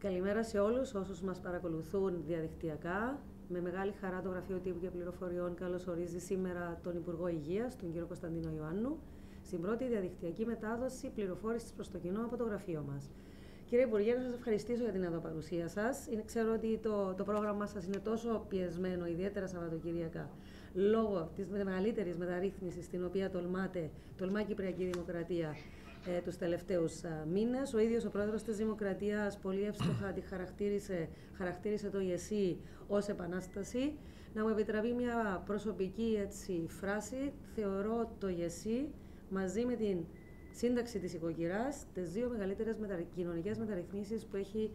Καλημέρα σε όλους όσους μας παρακολουθούν διαδικτυακά. Με μεγάλη χαρά το Γραφείο Τύπου και Πληροφοριών καλωσορίζει σήμερα τον Υπουργό Υγείας, τον κύριο Κωνσταντίνο Ιωάννου, στην πρώτη διαδικτυακή μετάδοση πληροφόρησης προς το κοινό από το γραφείο μας. Κύριε Υπουργέ, να σας ευχαριστήσω για την εδώ παρουσία σας. Ξέρω ότι το, το πρόγραμμα σας είναι τόσο πιεσμένο, ιδιαίτερα Σαββατοκύριακα, λόγω της μεγαλύτερης μεταρρύθμισης στην οποία τολμάτε, τολμά η Κυπριακή Δημοκρατία ε, τους τελευταίους α, μήνες. Ο ίδιος ο πρόεδρος της Δημοκρατίας πολύ εύστοχα τη χαρακτήρισε, χαρακτήρισε το ΙΕΣΥ ως επανάσταση. Να μου επιτραπεί μια προσωπική έτσι, φράση. Θεωρώ το ΙΕΣΥ μαζί με την σύνταξη της οικοκυράς τις δύο μεγαλύτερες μεταρρυ... κοινωνικές μεταρρυθμίσεις που έχει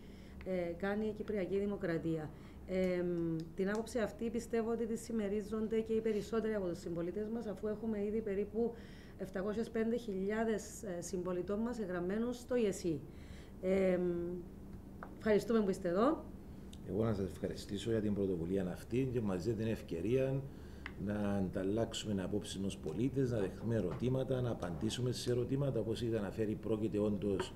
ε, κάνει η Κυπριακή Δημοκρατία. Ε, την άποψη αυτή πιστεύω ότι τη συμμερίζονται και οι περισσότεροι από τους συμπολίτες μας αφού έχουμε ήδη περίπου 705.000 ε, συμπολιτών μας εγγραμμένους στο ΙΕΣΥ. Ε, ευχαριστούμε που είστε εδώ. Εγώ να σας ευχαριστήσω για την πρωτοβουλία αυτή και μας δίνετε την ευκαιρία να ανταλλάξουμε απόψεις με πολίτες, να δεχτούμε ερωτήματα, να απαντήσουμε σε ερωτήματα. Όπως είχε αναφέρει, πρόκειται όντως,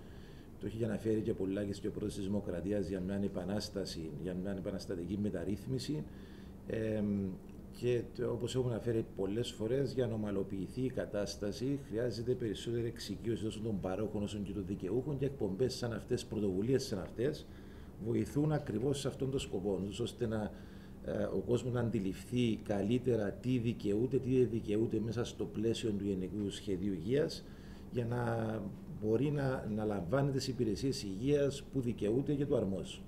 το έχει αναφέρει και πολλά και ο πρόεδρο της Δημοκρατίας για μια επανάσταση, για μια επαναστατική μεταρρύθμιση. Ε, και όπως έχουμε αναφέρει πολλές φορές, για να ομαλοποιηθεί η κατάσταση, χρειάζεται περισσότερη εξοικείωση τόσο των παρόχων όσο και των δικαιούχων και εκπομπές σαν αυτές, πρωτοβουλίες σαν αυτές, βοηθούν ακριβώς σε αυτόν τον σκοπό, ώστε να, ε, ο κόσμος να αντιληφθεί καλύτερα τι δικαιούται, τι δεν δικαιούται μέσα στο πλαίσιο του Γενικού Σχεδίου Υγείας, για να μπορεί να, να λαμβάνει τι υπηρεσίες υγείας που δικαιούται και το αρμόζει.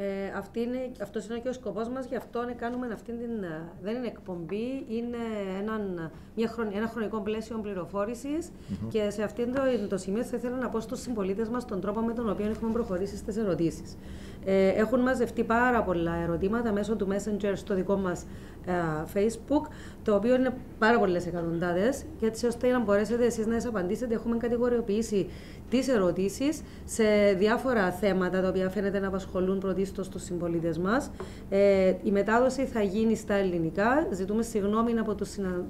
Ε, αυτή είναι, αυτός είναι και ο σκοπός μας, γι' αυτό κάνουμε αυτή την... Ε, δεν είναι εκπομπή, είναι έναν, μια ένα χρονικό πλαίσιο πληροφόρησης και σε αυτό το, το σημείο θα ήθελα να πω στους συμπολίτες μας τον τρόπο με τον οποίο έχουμε προχωρήσει στις ερωτήσεις. Ε, έχουν μαζευτεί πάρα πολλά ερωτήματα μέσω του Messenger στο δικό μας ε, Facebook, το οποίο είναι πάρα πολλές εκατοντάδες και έτσι ώστε να μπορέσετε εσείς να απαντήσετε έχουμε κατηγοριοποιήσει τις ερωτήσεις σε διάφορα θέματα τα οποία φαίνεται να απασχολούν πρωτίστως τους συμπολίτες μας. Ε, η μετάδοση θα γίνει στα ελληνικά. Ζητούμε συγγνώμη από τους συνα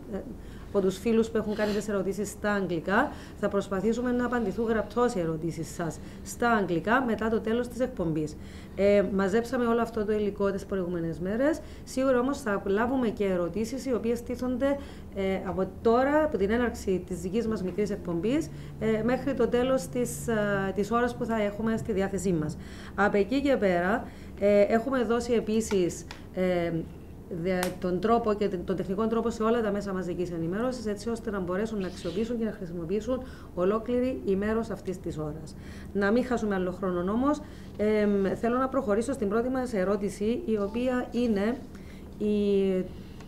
από τους φίλους που έχουν κάνει τις ερωτήσεις στα αγγλικά. Θα προσπαθήσουμε να απαντηθούν γραπτώ οι ερωτήσεις σας στα αγγλικά μετά το τέλος της εκπομπής. Ε, μαζέψαμε όλο αυτό το υλικό τις προηγούμενες μέρες. Σίγουρα όμως θα λάβουμε και ερωτήσεις οι οποίες τίθονται ε, από τώρα, από την έναρξη της δικής μας μικρής εκπομπής, ε, μέχρι το τέλος της της ώρας που θα έχουμε στη διάθεσή μας. Από εκεί και πέρα, ε, έχουμε δώσει επίσης ε, τον τρόπο και τον τεχνικό τρόπο σε όλα τα μέσα μαζικής ενημέρωσης, έτσι ώστε να μπορέσουν να αξιοποιήσουν και να χρησιμοποιήσουν ολόκληρη η μέρος αυτής της ώρας. Να μην χάσουμε άλλο χρόνο όμως, ε, θέλω να προχωρήσω στην πρώτη μας ερώτηση, η οποία είναι η,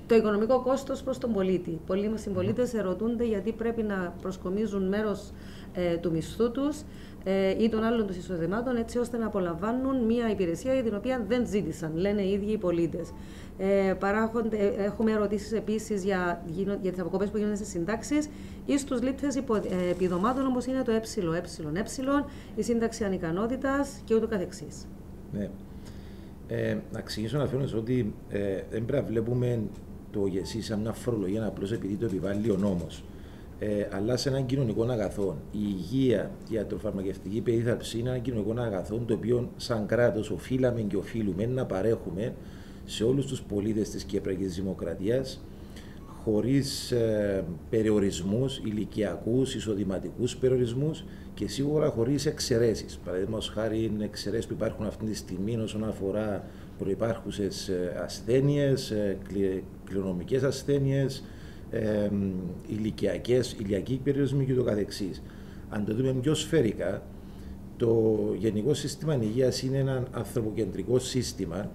το οικονομικό κόστος προς τον πολίτη. Πολλοί συμπολίτες ερωτούνται γιατί πρέπει να προσκομίζουν μέρος ε, του μισθού τους ε, ή των άλλων τους εισοδημάτων, έτσι ώστε να απολαμβάνουν μια υπηρεσία για την οποία δεν ζήτησαν, λένε οι ίδιοι οι πολίτες. Ε, παράγονται, ε, έχουμε ερωτήσεις επίσης για, για τις αποκοπές που γίνονται στις συντάξεις ή στους λήπτες ε, επιδομάτων όπως είναι το ε, ε, η σύνταξη ανικανότητας και ούτω καθεξής. Ναι. Ε, να ξεκινήσω να φέρω ότι ε, δεν πρέπει να βλέπουμε το ΓΕΣΥ σαν μια φορολογία απλώς επειδή το επιβάλλει ο νόμος. Ε, αλλά σε έναν κοινωνικό αγαθό. Η υγεία και η ιατροφαρμακευτική περίθαλψη είναι ένα κοινωνικό αγαθό το οποίο, σαν κράτος, οφείλαμε και οφείλουμε να παρέχουμε σε όλους τους πολίτες της Κυπριακής Δημοκρατίας χωρίς ε, περιορισμούς ηλικιακούς, εισοδηματικούς περιορισμούς και σίγουρα χωρίς εξαιρέσεις. Παραδείγματος χάρη εξαιρέσεις που υπάρχουν αυτή τη στιγμή όσον αφορά προϋπάρχουσες ε, ασθένειες, ε, κληρονομικές ασθένειες, ε, ηλικιακές, ηλιακοί περιορισμοί και το καθεξής. Αν το δούμε πιο σφαίρικα, το Γενικό Σύστημα Υγείας είναι ένα ανθρωποκεντρικό σύστημα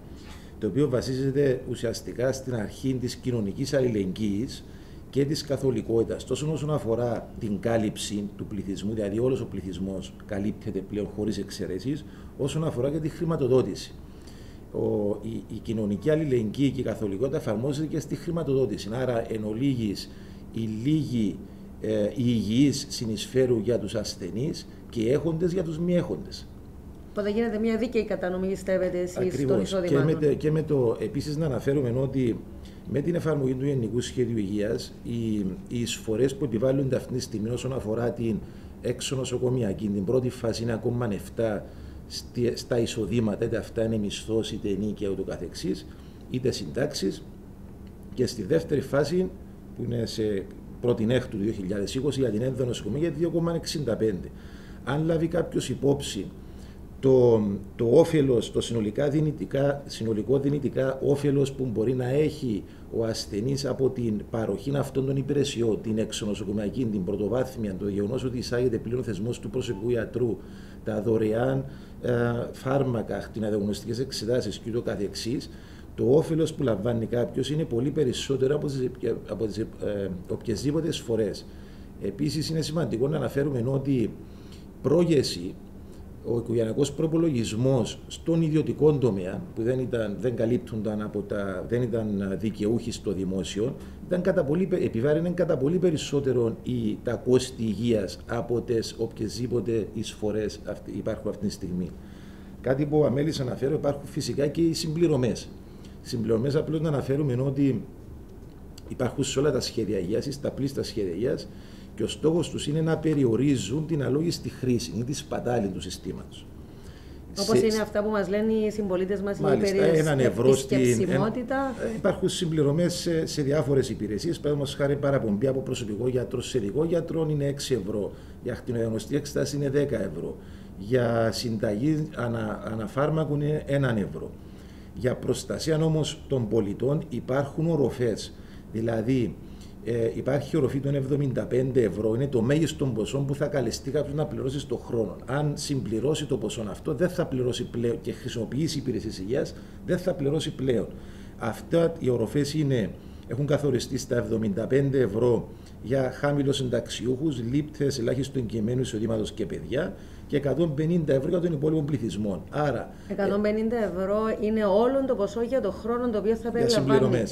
το οποίο βασίζεται ουσιαστικά στην αρχή της κοινωνικής αλληλεγγύης και της καθολικότητας, τόσο όσον αφορά την κάλυψη του πληθυσμού, δηλαδή όλος ο πληθυσμός καλύπτεται πλέον χωρίς εξαιρέσεις, όσον αφορά και τη χρηματοδότηση. Ο, η, η, κοινωνική αλληλεγγύη και η καθολικότητα εφαρμόζεται και στη χρηματοδότηση. Άρα, εν ολίγης, οι λίγοι ε, οι υγιείς συνεισφέρουν για τους ασθενείς και οι έχοντες για τους μη έχοντες. Οπότε γίνεται μια δίκαιη κατανομή, πιστεύετε εσείς, των εισόδημάτων. Και με, και με το επίσης να αναφέρουμε ότι με την εφαρμογή του Γενικού Σχέδιου Υγείας, οι, οι εισφορές που επιβάλλονται αυτή τη στιγμή όσον αφορά την έξω νοσοκομιακή, την πρώτη φάση είναι ακόμα 7 στα εισοδήματα, είτε αυτά είναι μισθός, είτε νίκαια ούτω καθεξής, είτε συντάξεις. Και στη δεύτερη φάση, που είναι σε πρώτη έκτου του 2020, για την ένδονο νοσοκομεία για 2,65. Αν λάβει κάποιος υπόψη το, το όφελος, το συνολικά δυνητικά, συνολικό δυνητικά όφελος που μπορεί να έχει ο ασθενής από την παροχή αυτών των υπηρεσιών, την εξονοσοκομιακή, την πρωτοβάθμια, το γεγονός ότι εισάγεται πλήρων θεσμός του προσωπικού ιατρού, τα δωρεάν ε, φάρμακα, ακτιναδιαγνωστικές εξετάσεις και το καθεξής, το όφελος που λαμβάνει κάποιος είναι πολύ περισσότερο από τις, από τις ε, οποιασδήποτε φορές. Επίσης είναι σημαντικό να αναφέρουμε ότι πρόγεση ο οικογενειακός προπολογισμός στον ιδιωτικό τομέα, που δεν, ήταν, δεν καλύπτονταν από τα, δεν ήταν δικαιούχοι στο δημόσιο, ήταν κατά πολύ, επιβάρυνε κατά πολύ περισσότερο η, τα κόστη υγείας από τις οποιασδήποτε εισφορές υπάρχουν αυτή τη στιγμή. Κάτι που αμέλησα να αναφέρω, υπάρχουν φυσικά και οι συμπληρωμές. Συμπληρωμές απλώς να αναφέρουμε ότι υπάρχουν σε όλα τα σχέδια υγείας ή στα πλήστα σχέδια υγείας και ο στόχος τους είναι να περιορίζουν την αλόγιστη χρήση ή τη σπατάλη τους συστήματο. Όπω είναι αυτά που μας λένε οι συμπολίτες μας, η επισκεψιμότητα. Ε, υπάρχουν συμπληρωμές σε, σε διάφορες υπηρεσίες. Παραδείγματος χάρη παραπομπή από προσωπικό γιατρό σε ειδικό γιατρό είναι 6 ευρώ. Για ακτινοδιαγνωστική εξετάση είναι 10 ευρώ. Για συνταγή ανα, αναφάρμακου είναι 1 ευρώ. Για προστασία όμως των πολιτών υπάρχουν οροφές. Δηλαδή, ε, υπάρχει οροφή των 75 ευρώ, είναι το μέγιστο ποσό που θα καλεστεί κάποιος να πληρώσει στον χρόνο. Αν συμπληρώσει το ποσό αυτό, δεν θα πληρώσει πλέον και χρησιμοποιήσει υπηρεσίες υγείας, δεν θα πληρώσει πλέον. Αυτά οι οροφές έχουν καθοριστεί στα 75 ευρώ για χάμηλο συνταξιούχους, λήπτες ελάχιστου κειμένου εισοδήματος και παιδιά και 150 ευρώ για τον υπόλοιπο πληθυσμό. Άρα. 150 ευρώ είναι όλο το ποσό για τον χρόνο το οποίο θα περιλαμβάνει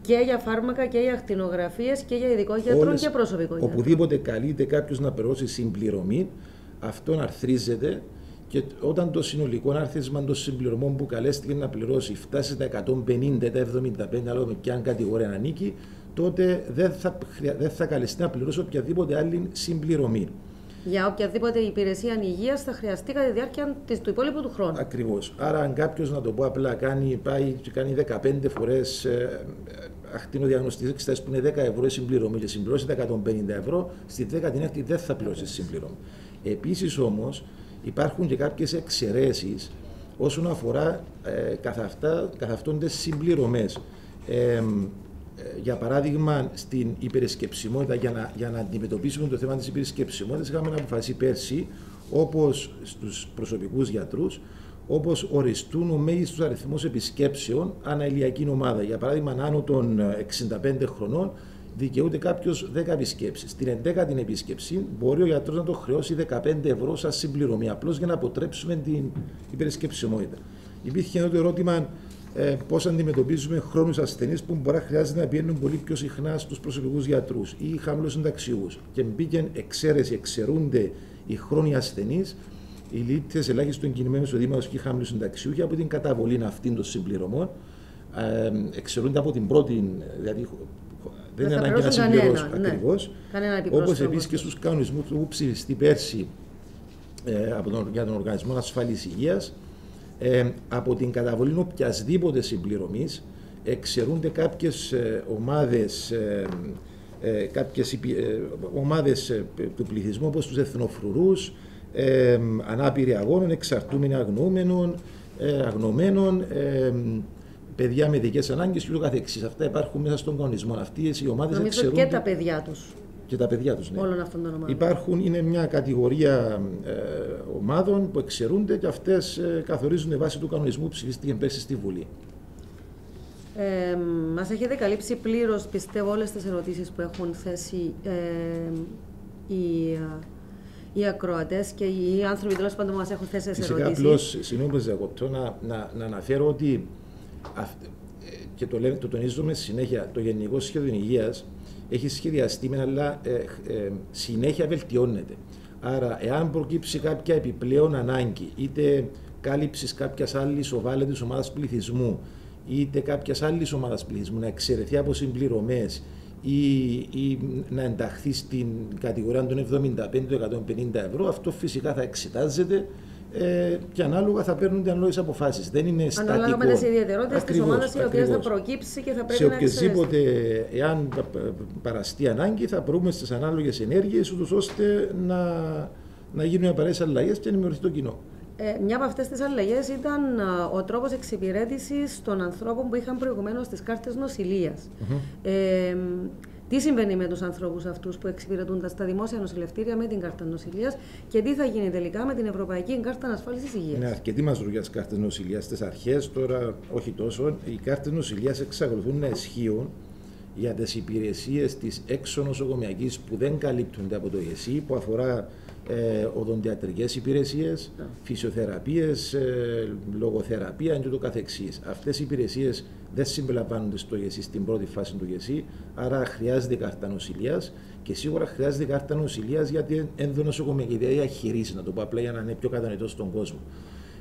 και για φάρμακα και για ακτινογραφίες και για ειδικό γιατρό και προσωπικό γιατρό. Οπουδήποτε καλείται κάποιος να πληρώσει συμπληρωμή, αυτό αρθρίζεται και όταν το συνολικό άρθρισμα των συμπληρωμών που καλέστηκε να πληρώσει φτάσει στα 150 τα 75, αλλά με ποια κατηγορία ανήκει, τότε δεν θα, δεν θα καλεστεί να πληρώσει οποιαδήποτε άλλη συμπληρωμή. Για οποιαδήποτε υπηρεσία υγείας θα χρειαστεί κατά τη διάρκεια του υπόλοιπου του χρόνου. Ακριβώς. Άρα, αν κάποιος, να το πω απλά, κάνει, πάει και κάνει 15 φορές ε, ακτινοδιαγνωστική εξετάσει που είναι 10 ευρώ η συμπληρωμή και συμπληρώσει τα 150 ευρώ, στη 16η δεν θα πληρώσεις συμπληρωμή. Επίσης όμως υπάρχουν και κάποιες εξαιρέσεις όσον αφορά ε, καθ' αυτόν τις συμπληρωμές. Ε, για παράδειγμα, στην υπερσκεψιμότητα, για να, για να αντιμετωπίσουμε το θέμα της υπερσκεψιμότητας, είχαμε αποφασίσει πέρσι, όπως στους προσωπικούς γιατρούς, όπως οριστούν ο μέγιστος αριθμός επισκέψεων ανά ηλιακή ομάδα. Για παράδειγμα, άνω των 65 χρονών δικαιούται κάποιος 10 επισκέψεις. Στην 11η επίσκεψη μπορεί ο γιατρός να το χρεώσει 15 ευρώ σαν συμπληρωμή, απλώς για να αποτρέψουμε την υπερσκεψιμότητα. Υπήρχε εδώ το ερώτημα ε, πώς αντιμετωπίζουμε χρόνου ασθενείς που μπορεί να χρειάζεται να πηγαίνουν πολύ πιο συχνά στους προσωπικούς γιατρούς ή χαμηλούς συνταξιού. Και μπήκε εξαίρεση, εξαιρούνται οι χρόνοι ασθενείς, οι λύτε ελάχιστον κινημένου εισοδήματο και οι χαμηλού συνταξιούχοι από την καταβολή αυτήν των συμπληρωμών. Ε, εξαιρούνται από την πρώτη, δηλαδή δεν είναι ανάγκη να συμπληρώσουν ναι. ακριβώς. Όπως επίσης και στους κανονισμούς που ψηφιστεί πέρσι ε, από τον, για τον Οργανισμό Ασφάλεια Υγείας, ε, από την καταβολή οποιασδήποτε συμπληρωμής εξαιρούνται κάποιες ε, ομάδες, ε, ε κάποιες ομάδες του πληθυσμού όπως τους εθνοφρουρούς, ανάπηροι αγώνων, εξαρτούμενοι αγνοούμενων, αγνωμένων, παιδιά με ειδικέ ανάγκες και ούτω καθεξής. Αυτά υπάρχουν μέσα στον κανονισμό. Αυτές οι ομάδες εξαιρούνται. και τα παιδιά τους και τα παιδιά τους. Ναι. Όλων αυτών των ομάδων. Υπάρχουν, είναι μια κατηγορία ε, ομάδων που εξαιρούνται και αυτές ε, καθορίζουν βάση του κανονισμού που ψηφίστηκε πέρσι στη Βουλή. Ε, Μας έχετε καλύψει πλήρως, πιστεύω, όλες τις ερωτήσεις που έχουν θέσει ε, οι, οι ακροατές και οι άνθρωποι τέλος πάντων μας έχουν θέσει ερωτήσει. Φυσικά, απλώς, συγγνώμη που να, να, να αναφέρω ότι. Ε, και το, το τονίζουμε συνέχεια, το Γενικό Σχέδιο Υγείας έχει σχεδιαστεί με αλλά ε, ε, συνέχεια βελτιώνεται. Άρα, εάν προκύψει κάποια επιπλέον ανάγκη, είτε κάλυψης κάποιας άλλης οβάλλοντη ομάδας πληθυσμού, είτε κάποιας άλλης ομάδας πληθυσμού να εξαιρεθεί από συμπληρωμές ή, ή να ενταχθεί στην κατηγορία των 75-150 ευρώ, αυτό φυσικά θα εξετάζεται ε, και ανάλογα θα παίρνουν ανάλογες αποφάσεις. Δεν είναι στατικό. Ανάλογα με τις ιδιαιτερότητες της ομάδας η οποία θα προκύψει και θα πρέπει σε να οποιασδήποτε, εάν παραστεί ανάγκη, θα προύμε στις ανάλογες ενέργειες, ώστε να, να γίνουν απαραίτητες αλλαγές και να ενημερωθεί το κοινό. Ε, μια από αυτές τις αλλαγές ήταν ο τρόπος εξυπηρέτησης των ανθρώπων που είχαν προηγουμένως τις κάρτες νοσηλείας. Ε, τι συμβαίνει με τους ανθρώπους αυτούς που εξυπηρετούνται στα δημόσια νοσηλευτήρια με την κάρτα νοσηλείας και τι θα γίνει τελικά με την Ευρωπαϊκή Κάρτα Ασφάλιση Υγείας; Είναι αρκετή μας για τι κάρτε νοσηλείας. Στις αρχές, τώρα όχι τόσο, οι κάρτες νοσηλείας εξακολουθούν να ισχύουν για τις υπηρεσίες της έξω νοσοκομιακής που δεν καλύπτονται από το ΕΣΥ, που αφορά ε, οδοντιατρικές υπηρεσίες, yeah. Ναι. φυσιοθεραπείες, ε, λογοθεραπεία και το καθεξής. Αυτές οι υπηρεσίες δεν συμπεριλαμβάνονται στο ΓΕΣΥ στην πρώτη φάση του ΓΕΣΥ, άρα χρειάζεται κάρτα νοσηλείας και σίγουρα χρειάζεται κάρτα νοσηλείας γιατί ενδονοσοκομιακή διαχείριση, να το πω απλά για να είναι πιο κατανοητός στον κόσμο.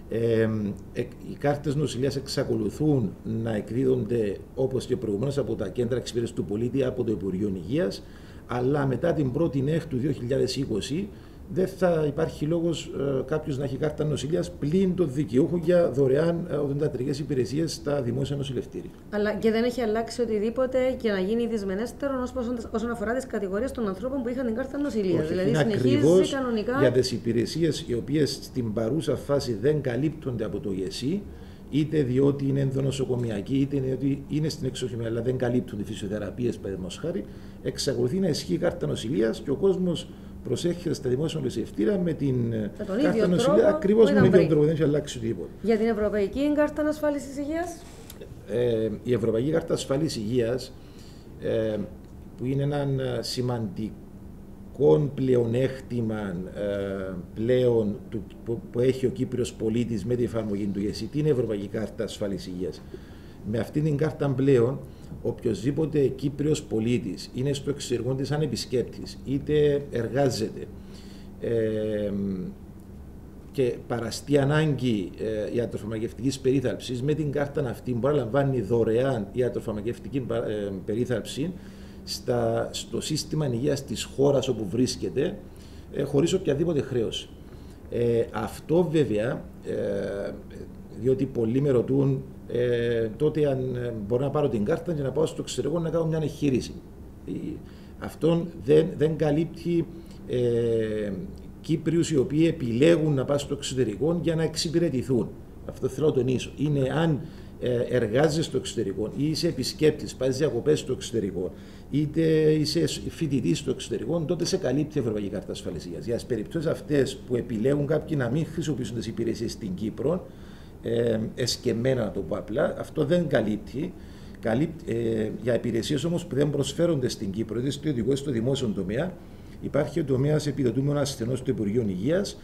Ε, ε, οι κάρτες νοσηλείας εξακολουθούν να εκδίδονται όπως και προηγουμένως από τα κέντρα εξυπηρέτηση του πολίτη από το Υπουργείο Υγείας, αλλά μετά την 1η Νέχ του 2020 δεν θα υπάρχει λόγος ε, κάποιος να έχει κάρτα νοσηλείας πλην το δικαιούχο για δωρεάν ε, οδοντατρικές υπηρεσίες στα δημόσια νοσηλευτήρια. Αλλά και δεν έχει αλλάξει οτιδήποτε και να γίνει δυσμενέστερο όσον αφορά τις κατηγορίες των ανθρώπων που είχαν την κάρτα νοσηλείας. Δηλαδή, είναι συνεχίζει κανονικά. Για τις υπηρεσίες οι οποίες στην παρούσα φάση δεν καλύπτονται από το ΓΕΣΥ, είτε διότι είναι ενδονοσοκομιακοί, είτε διότι είναι στην εξοχημία, αλλά δεν καλύπτουν τις φυσιοθεραπείες, παραδείγματος χάρη, εξακολουθεί να ισχύει η κάρτα νοσηλείας και ο κόσμος προσέχετε στα δημόσια νοσηλευτήρα με την κάρτα νοσηλεία ακριβώς με τον ίδιο τρόπο. Δεν έχει αλλάξει τίποτα. Για την Ευρωπαϊκή Κάρτα Ασφάλισης Υγείας; Ε, η Ευρωπαϊκή Κάρτα Ασφάλισης Υγείας, ε, που είναι ένα ε, σημαντικό πλεονέκτημα ε, πλέον του, που, που, έχει ο Κύπριος πολίτης με την εφαρμογή του ΓΕΣΥ, την Ευρωπαϊκή Κάρτα Ασφάλισης Υγείας; Με αυτήν την κάρτα πλέον οποιοδήποτε Κύπριος πολίτης είναι στο εξωτερικό της σαν επισκέπτης, είτε εργάζεται ε, και παραστεί ανάγκη ε, ιατροφαρμακευτικής περίθαλψης, με την κάρτα αυτή μπορεί να λαμβάνει δωρεάν ιατροφαρμακευτική ε, περίθαλψη στα, στο σύστημα υγείας της χώρας όπου βρίσκεται, ε, χωρίς οποιαδήποτε χρέωση. Ε, αυτό βέβαια, ε, διότι πολλοί με ρωτούν ε, τότε αν ε, μπορώ να πάρω την κάρτα και να πάω στο εξωτερικό να κάνω μια εγχείρηση. Αυτό δεν, δεν καλύπτει ε, Κύπριους οι οποίοι επιλέγουν να πάνε στο εξωτερικό για να εξυπηρετηθούν. Αυτό θέλω να τονίσω. Είναι αν ε, εργάζεσαι στο εξωτερικό ή είσαι επισκέπτης, πάει διακοπές στο εξωτερικό, είτε είσαι φοιτητής στο εξωτερικό, τότε σε καλύπτει η Ευρωπαϊκή Κάρτα Ασφαλισία. Για τις περιπτώσεις αυτές που επιλέγουν κάποιοι να μην χρησιμοποιήσουν τις υπηρεσίες στην Κύπρο, ε, εσκεμμένα να το πω απλά, αυτό δεν καλύπτει. καλύπτει ε, για υπηρεσίες όμως που δεν προσφέρονται στην Κύπρο, είτε στο ειδικό είτε στο δημόσιο τομέα, υπάρχει ο τομέας επιδοτούμενος ασθενό του Υπουργείου Υγείας,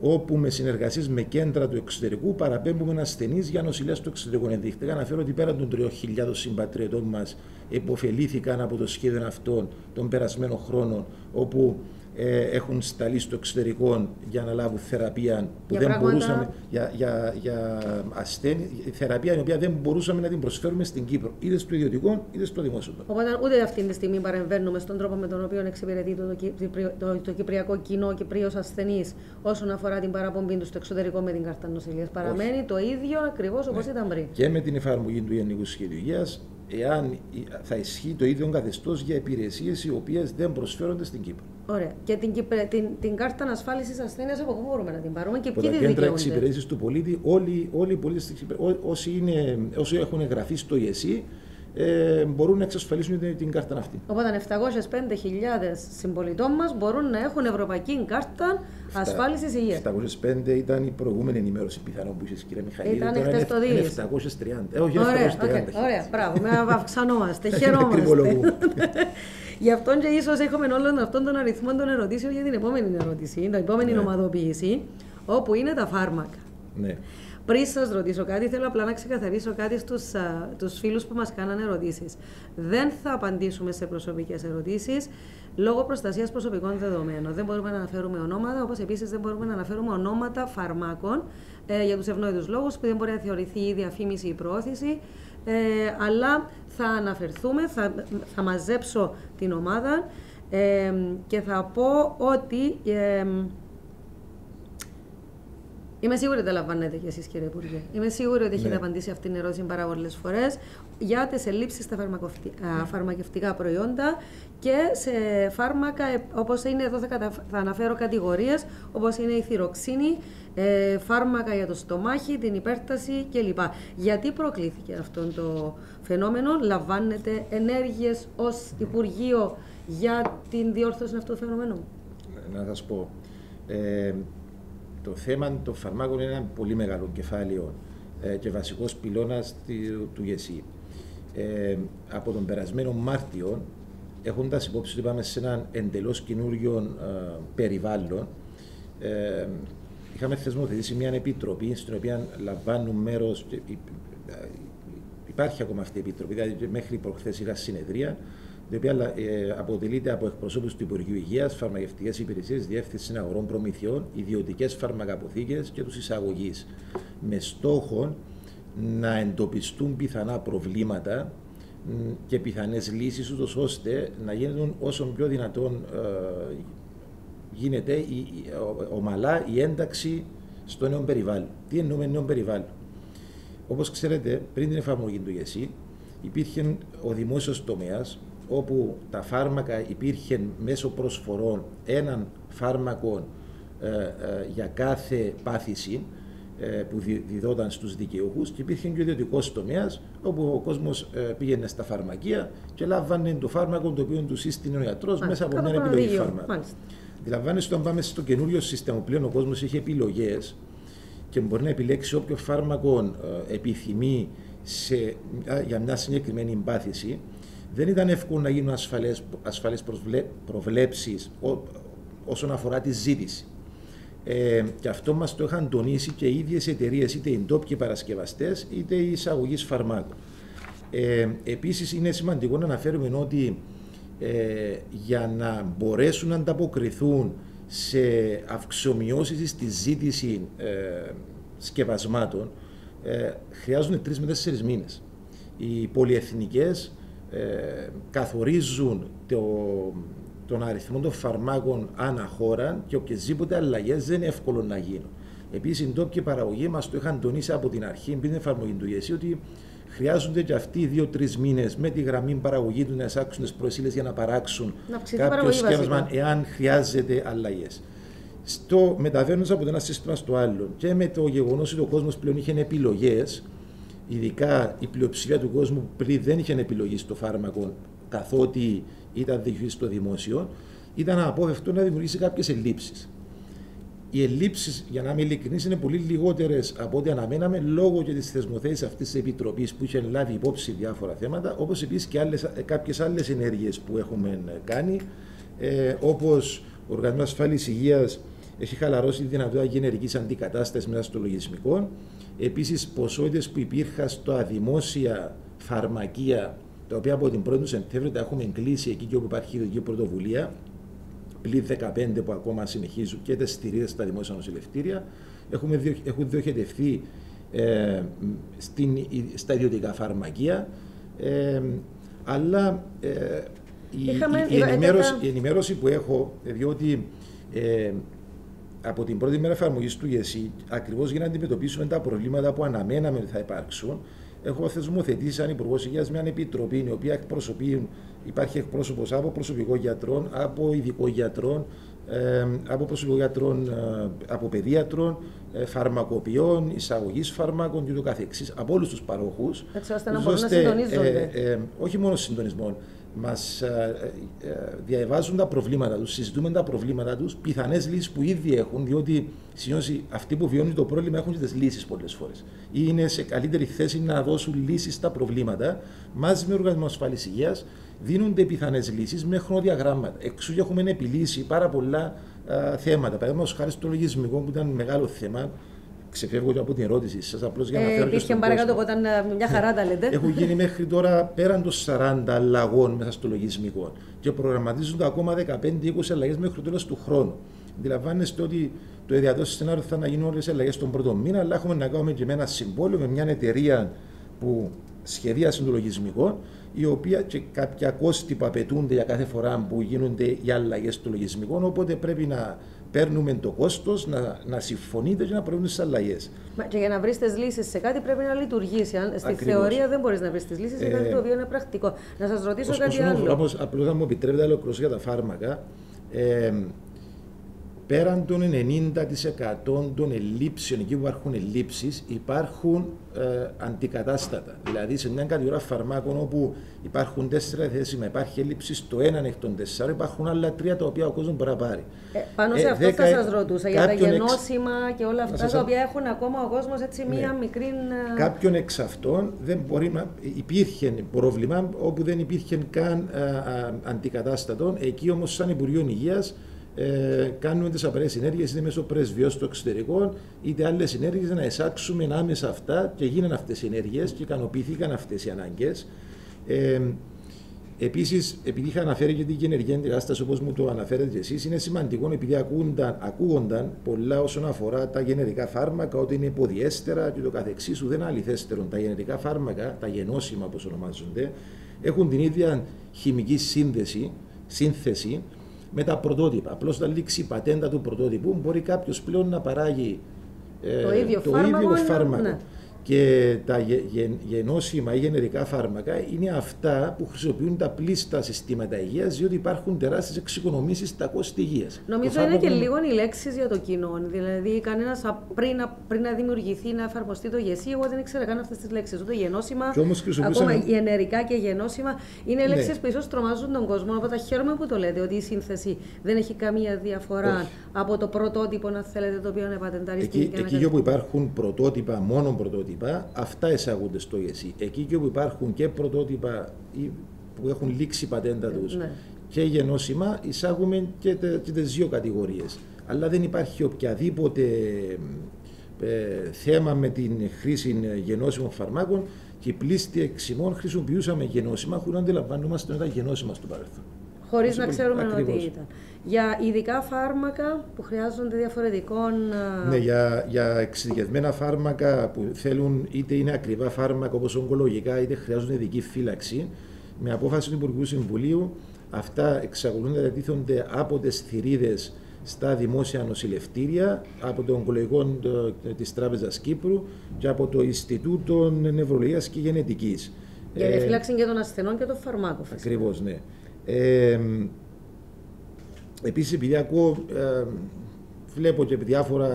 όπου με συνεργασίες με κέντρα του εξωτερικού παραπέμπουμε ασθενείς για νοσηλεία στο εξωτερικό. Ενδεικτικά αναφέρω ότι πέραν των 3.000 συμπατριωτών μας υποφελήθηκαν από το σχέδιο αυτών των περασμένων χρόνων, όπου ε, έχουν σταλεί στο εξωτερικό για να λάβουν θεραπεία που για δεν μπορούσαμε για, για, για ασθένεια, θεραπεία η οποία δεν μπορούσαμε να την προσφέρουμε στην Κύπρο, είτε στο ιδιωτικό είτε στο δημόσιο. Οπότε ούτε αυτή τη στιγμή παρεμβαίνουμε στον τρόπο με τον οποίο εξυπηρετεί το, το, το, το κυπριακό κοινό Κυπρίος ασθενή όσον αφορά την παραπομπή του στο εξωτερικό με την κάρτα νοσηλείας. Παραμένει το ίδιο ακριβώς όπως ναι. ήταν πριν. Και με την εφαρμογή του Γενικού Σχεδίου Υγείας εάν θα ισχύει το ίδιο καθεστώς για υπηρεσίες οι οποίες δεν προσφέρονται στην Κύπρο. Ωραία. Και την, την, την κάρτα ανασφάλισης ασθένειας από πού μπορούμε να την πάρουμε και ποιοι τη κέντρα εξυπηρέτηση του πολίτη, όλοι, όλοι οι πολίτες όσοι, όσοι έχουν εγγραφεί στο ΙΕΣΥ, ε, μπορούν να εξασφαλίσουν την, την κάρτα αυτή. Οπότε 705.000 συμπολιτών μας μπορούν να έχουν ευρωπαϊκή κάρτα ασφάλισης υγείας. 705 ήταν η προηγούμενη ενημέρωση πιθανόν που είσαι κύριε Μιχαήλ. Ήταν χτε το 730. Ε, όχι, ωραία, 730. Okay, ωραία, μπράβο, με αυξανόμαστε, χαιρόμαστε. Γι' αυτό και ίσως έχουμε όλων αυτών των αριθμών των ερωτήσεων για την επόμενη ερώτηση, την επόμενη ναι. ομαδοποίηση, όπου είναι τα φάρμακα. Ναι. Πριν σας ρωτήσω κάτι, θέλω απλά να ξεκαθαρίσω κάτι στους τους φίλους που μας κάνανε ερωτήσεις. Δεν θα απαντήσουμε σε προσωπικές ερωτήσεις λόγω προστασίας προσωπικών δεδομένων. Δεν μπορούμε να αναφέρουμε ονόματα, όπως επίσης δεν μπορούμε να αναφέρουμε ονόματα φαρμάκων ε, για τους ευνόητους λόγους που δεν μπορεί να θεωρηθεί η διαφήμιση ή πρόθεση. Ε, αλλά θα αναφερθούμε, θα, θα μαζέψω την ομάδα ε, και θα πω ότι Είμαι σίγουρη ότι τα λαμβάνετε κι εσείς, κύριε Υπουργέ. Είμαι σίγουρη ότι έχετε Ναι. απαντήσει αυτήν την ερώτηση πάρα πολλές φορές για τις ελλείψεις στα φαρμακοφτι- α, φαρμακευτικά προϊόντα και σε φάρμακα όπως είναι εδώ θα, κατα... θα αναφέρω κατηγορίες όπως είναι η θυροξίνη, ε, φάρμακα για το στομάχι, την υπέρταση κλπ. Γιατί προκλήθηκε αυτό το φαινόμενο, λαμβάνετε ενέργειες ως Υπουργείο για την διόρθωση αυτού του φαινομένου; να σας πω. Ε, το θέμα των φαρμάκων είναι ένα πολύ μεγάλο κεφάλαιο ε, και βασικός πυλώνας του, του ΓΕΣΥ. Ε, από τον περασμένο Μάρτιο, έχοντας υπόψη ότι πάμε σε έναν εντελώς καινούριο ε, περιβάλλον, ε, είχαμε θεσμοθετήσει μια επιτροπή στην οποία λαμβάνουν μέρος και υ- ε, υπάρχει ακόμα αυτή η επιτροπή, δηλαδή και μέχρι προχθές είχα συνεδρία, η οποία ε, αποτελείται από εκπροσώπους του Υπουργείου Υγείας, φαρμακευτικές υπηρεσίες, διεύθυνσης αγορών προμηθειών, ιδιωτικές φαρμακαποθήκες και τους εισαγωγείς, με στόχο να εντοπιστούν πιθανά προβλήματα μ, και πιθανές λύσεις, ούτως ώστε να γίνουν όσο πιο δυνατόν ε, γίνεται η, η- ο- ομαλά η ένταξη στο νέο περιβάλλον. Τι εννοούμε νέο περιβάλλον; Όπως ξέρετε, πριν την εφαρμογή του ΓΕΣΥ, υπήρχε ο δημόσιος τομέας όπου τα φάρμακα υπήρχε μέσω προσφορών έναν φάρμακο ε, ε, για κάθε πάθηση ε, που δι- διδόταν στους δικαιούχους και υπήρχε και ο ιδιωτικός τομέας όπου ο κόσμος ε, πήγαινε στα φαρμακεία και λάβανε το φάρμακο το οποίο τους σύστηνε ο ιατρός μέσα από μια Κάτω επιλογή ένα φάρμακα. Μάλιστα. Αντιλαμβάνεστε όταν πάμε στο καινούριο σύστημα που πλέον ο κόσμος έχει επιλογές και μπορεί να επιλέξει όποιο φάρμακο ε, επιθυμεί σε, α, για μια συγκεκριμένη πάθηση, δεν ήταν εύκολο να γίνουν ασφαλές, ασφαλές προσβλε, προβλέψεις ό, όσον αφορά τη ζήτηση. Ε, και αυτό μας το είχαν τονίσει και οι ίδιες εταιρείες, είτε οι ντόπιοι παρασκευαστές, είτε οι εισαγωγείς φαρμάκων. Ε, επίσης είναι σημαντικό να αναφέρουμε ότι ε, για να μπορέσουν να ανταποκριθούν σε αυξομοιώσεις στη ζήτηση ε, σκευασμάτων ε, χρειάζονται τρεις με τέσσερις μήνες. Οι πολυεθνικές ε, καθορίζουν το, τον αριθμό των φαρμάκων ανά χώρα και οποιασδήποτε αλλαγές δεν είναι εύκολο να γίνουν. Επίσης, οι ντόπιοι παραγωγοί μας το είχαν τονίσει από την αρχή, πριν την εφαρμογή του ΙΕΣΥ, ότι χρειάζονται και αυτοί δύο-τρεις μήνες με τη γραμμή παραγωγή του να εισάξουν τις προσήλε για να παράξουν Να αυξηθεί η κάποιο παραγωγή σκεύασμα, βασικά. εάν χρειάζεται αλλαγές. Στο μεταβαίνοντας από το ένα σύστημα στο άλλο και με το γεγονός ότι ο κόσμος πλέον είχε επιλογές, ειδικά η πλειοψηφία του κόσμου που πριν δεν είχε επιλογή στο φάρμακο, καθότι ήταν διοικητή στο δημόσιο, ήταν απόφευκτο να δημιουργήσει κάποιες ελλείψεις. Οι ελλείψεις, για να είμαι ειλικρινής, είναι πολύ λιγότερες από ό,τι αναμέναμε λόγω και της θεσμοθέτησης αυτής της επιτροπής που είχε λάβει υπόψη διάφορα θέματα, όπως επίσης και κάποιες άλλες ενέργειες που έχουμε κάνει, ε, όπως ο Οργανισμός Ασφάλειας Υγείας έχει χαλαρώσει τη δυνατότητα γενερικής αντικατάστασης μέσα στο λογισμικό. Επίσης, ποσότητες που υπήρχαν στα δημόσια φαρμακεία, τα οποία από την 1η τους Σεπτέμβρη τα έχουμε κλείσει εκεί και όπου υπάρχει ιδιωτική πρωτοβουλία, πλην 15 που ακόμα συνεχίζουν και τις στηρίδες στα δημόσια νοσηλευτήρια, έχουμε, διο- έχουν διοχετευτεί ε, στην, στα ιδιωτικά φαρμακεία. Ε, αλλά ε, η, Είχαμε- η, η είδα- ενημέρωση, είδα- η ενημέρωση που έχω, διότι ε, από την πρώτη μέρα εφαρμογής του ΓΕΣΥ, ακριβώς για να αντιμετωπίσουμε τα προβλήματα που αναμέναμε ότι θα υπάρξουν, έχω θεσμοθετήσει σαν Υπουργός Υγείας μια επιτροπή η οποία εκπροσωπεί, υπάρχει εκπρόσωπος από προσωπικό γιατρών, από ειδικό γιατρών, ε, από προσωπικό γιατρών, ε, από παιδίατρων, ε, φαρμακοποιών, εισαγωγής φαρμάκων και ούτω καθεξής, από όλους τους παρόχους. Έτσι ώστε να μπορούν να συντονίζονται. ε, όχι μόνο συντονισμό, μας διαβάζουν τα προβλήματα τους, συζητούμε τα προβλήματα τους, πιθανές λύσεις που ήδη έχουν, διότι συνήθως αυτοί που βιώνουν το πρόβλημα έχουν και τις λύσεις πολλές φορές. Ή είναι σε καλύτερη θέση να δώσουν λύσεις στα προβλήματα. Μαζί με ο Οργανισμό Ασφάλεια Υγείας δίνονται πιθανές λύσεις με χρονοδιαγράμματα. Εξού και έχουμε επιλύσει πάρα πολλά α, θέματα. Παραδείγματος χάρη στο λογισμικό που ήταν μεγάλο θέμα. Ξεφεύγω και από την ερώτηση σας, απλώς για να Ε, φέρω και υπήρχε στον παρακάτω κόσμο. που ήταν ε, μια χαρά τα λέτε. Έχουν γίνει μέχρι τώρα πέραν των 40 αλλαγών μέσα στο λογισμικό και προγραμματίζονται ακόμα 15-20 αλλαγές μέχρι το τέλος του χρόνου. Αντιλαμβάνεστε ότι το ιδιαίτερο σενάριο θα να γίνουν όλες οι αλλαγές τον πρώτο μήνα, αλλά έχουμε να κάνουμε και με ένα συμβόλαιο με μια εταιρεία που σχεδίασε το λογισμικό, η οποία και κάποια κόστη που απαιτούνται για κάθε φορά που γίνονται οι αλλαγές στο λογισμικό. Οπότε πρέπει να παίρνουμε το κόστος να, να συμφωνείτε και να προβούν στι αλλαγές. Και για να βρεις τις λύσεις σε κάτι πρέπει να λειτουργήσει. Αν, στη θεωρία δεν μπορείς να βρεις τις λύσεις, είναι κάτι το οποίο είναι πρακτικό. Να σας ρωτήσω ως, κάτι άλλο. Απλώς, να μου επιτρέπετε, ολοκληρώσω για τα φάρμακα. Ε, πέραν των 90% των ελλείψεων, εκεί που υπάρχουν ελλείψεις, υπάρχουν ε, αντικατάστατα. Δηλαδή, σε μια κατηγορία φαρμάκων όπου υπάρχουν τέσσερα θέσιμα, υπάρχει έλλειψη στο έναν εκ των τεσσάρων, υπάρχουν άλλα τρία τα οποία ο κόσμος μπορεί να πάρει. Ε, πάνω σε ε, αυτό θα σας ρωτούσα, για τα γενώσιμα εξ... και όλα αυτά σας... τα οποία έχουν ακόμα ο κόσμος έτσι μία ναι. μικρή. Ε, κάποιον εξ αυτών δεν μπορεί να. Υπήρχε πρόβλημα όπου δεν υπήρχε καν α, α, αντικατάστατο. Εκεί όμως, σαν Υπουργείο Υγείας, ε, κάνουμε τις απαραίτητες ενέργειε είτε μέσω πρεσβειών στο εξωτερικό, είτε άλλες ενέργειε να εισάξουμε άμεσα αυτά και γίνανε αυτές οι ενέργειε και ικανοποιήθηκαν αυτές οι ανάγκες. Ε, Επίσης, επειδή είχα αναφέρει και την ενεργειακή κατάσταση όπως μου το αναφέρετε και εσείς, είναι σημαντικό επειδή ακούγονταν, ακούγονταν πολλά όσον αφορά τα γενετικά φάρμακα, ότι είναι υποδιέστερα και το καθεξής, σου δεν αληθέστερο. Τα γενετικά φάρμακα, τα γενώσιμα όπως ονομάζονται, έχουν την ίδια χημική σύνδεση, σύνθεση με τα πρωτότυπα. Απλώς όταν λήξει η πατέντα του πρωτότυπου, μπορεί κάποιος πλέον να παράγει ε, το ίδιο το φάρμακο. Ίδιο φάρμακο. Ναι και τα γενώσιμα ή γενερικά φάρμακα είναι αυτά που χρησιμοποιούν τα πλήστα συστήματα υγείας, διότι υπάρχουν τεράστιες εξοικονομήσεις στα κόστη υγείας. Νομίζω είναι και λίγο οι λέξεις για το κοινό. Δηλαδή, κανένας πριν, πριν να δημιουργηθεί, να εφαρμοστεί το ΓΕΣΥ, εγώ δεν ήξερα καν αυτές τις λέξεις. Το γενώσιμα, ακόμα γενερικά και γενώσιμα, είναι ναι. λέξεις που ίσως τρομάζουν τον κόσμο. Οπότε χαίρομαι που το λέτε ότι η σύνθεση δεν έχει καμία διαφορά Όχι. από το πρωτότυπο, να θέλετε, το οποίο είναι πατενταριστικό. Εκεί, εκεί όπου υπάρχουν πρωτότυπα, μόνο πρωτότυπα αυτά εισάγονται στο ΕΣΥ. Εκεί και όπου υπάρχουν και πρωτότυπα που έχουν λήξει η πατέντα τους ναι. και γενώσιμα, εισάγουμε και, τις δύο κατηγορίες. Αλλά δεν υπάρχει οποιαδήποτε ε, θέμα με την χρήση γενώσιμων φαρμάκων και πλήστη εξημών χρησιμοποιούσαμε γενώσιμα χωρίς να αντιλαμβάνομαστε ότι ήταν γενώσιμα στο παρελθόν. Χωρίς να ξέρουμε ότι ήταν για ειδικά φάρμακα που χρειάζονται διαφορετικών. Ναι, για, για εξειδικευμένα φάρμακα που θέλουν είτε είναι ακριβά φάρμακα όπως ογκολογικά, είτε χρειάζονται ειδική φύλαξη. Με απόφαση του Υπουργού Συμβουλίου, αυτά εξακολουθούν να διατίθονται από τις θηρίδες στα δημόσια νοσηλευτήρια, από το Ογκολογικό της Τράπεζας Κύπρου και από το Ινστιτούτο Νευρολογίας και Γενετικής. Για τη φύλαξη και των ασθενών και των φαρμάκων. Ακριβώς, ναι. Ε, Επίσης επειδή ακούω, ε, βλέπω και διάφορα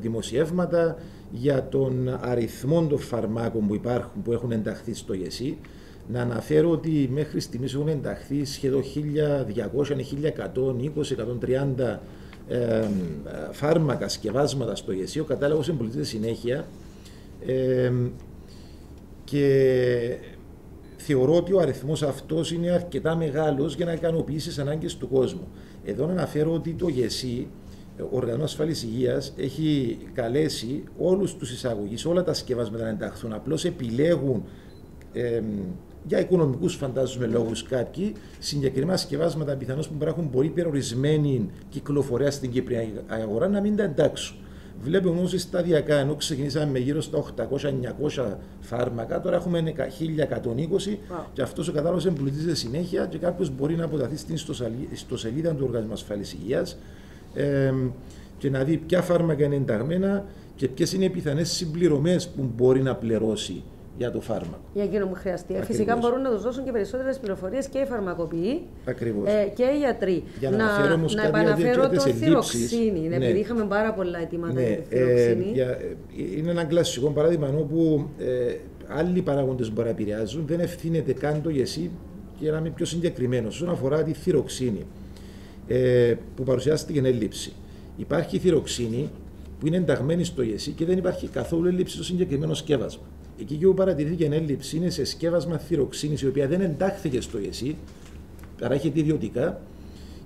δημοσιεύματα για τον αριθμό των φαρμάκων που υπάρχουν, που έχουν ενταχθεί στο ΓΕΣΥ, να αναφέρω ότι μέχρι στιγμής έχουν ενταχθεί σχεδόν 1200-1120-130 ε, φάρμακα σκευάσματα στο ΓΕΣΥ. Ο κατάλογος εμπολιτείται συνέχεια ε, και θεωρώ ότι ο αριθμός αυτός είναι αρκετά μεγάλος για να ικανοποιήσεις τις ανάγκες του κόσμου. Εδώ να αναφέρω ότι το ΓΕΣΥ, ο Οργανισμό Ασφάλειας Υγείας, έχει καλέσει όλους τους εισαγωγείς, όλα τα σκευάσματα να ενταχθούν. Απλώς επιλέγουν ε, για οικονομικούς φαντάζομαι λόγους κάποιοι συγκεκριμένα σκευάσματα πιθανώς που έχουν πολύ περιορισμένη κυκλοφορία στην Κυπριακή αγορά να μην τα εντάξουν. Βλέπουμε όμω σταδιακά, ενώ ξεκινήσαμε με γύρω στα 800-900 φάρμακα, τώρα έχουμε 1120 και αυτός ο κατάλογος εμπλουτίζεται συνέχεια και κάποιος μπορεί να αποταθεί στην ιστοσελίδα του Οργανισμού Ασφάλειας Υγείας ε, και να δει ποια φάρμακα είναι ενταγμένα και ποιες είναι οι πιθανές συμπληρωμές που μπορεί να πληρώσει για το φάρμακο. Για εκείνο που χρειαστεί. Ακριβώς. Φυσικά μπορούν να τους δώσουν και περισσότερες πληροφορίες και οι φαρμακοποιοί ε, και οι γιατροί. Για να, να, να επαναφέρω το θυροξίνη, ναι. επειδή είχαμε πάρα πολλά αιτήματα ναι, για θυροξίνη. Ε, ε, είναι ένα κλασικό παράδειγμα όπου ε, άλλοι παράγοντες μπορεί να επηρεάζουν, δεν ευθύνεται καν το γεσί για να είμαι πιο συγκεκριμένος. Όσον αφορά τη θυροξίνη ε, που παρουσιάστηκε εν έλλειψη. Υπάρχει η θυροξίνη που είναι ενταγμένη στο γεσί και δεν υπάρχει καθόλου έλλειψη στο συγκεκριμένο σκεύασμα. Εκεί που παρατηρήθηκε έλλειψη είναι σε σκεύασμα θυροξίνης, η οποία δεν εντάχθηκε στο ΕΣΥ, παράγεται ιδιωτικά,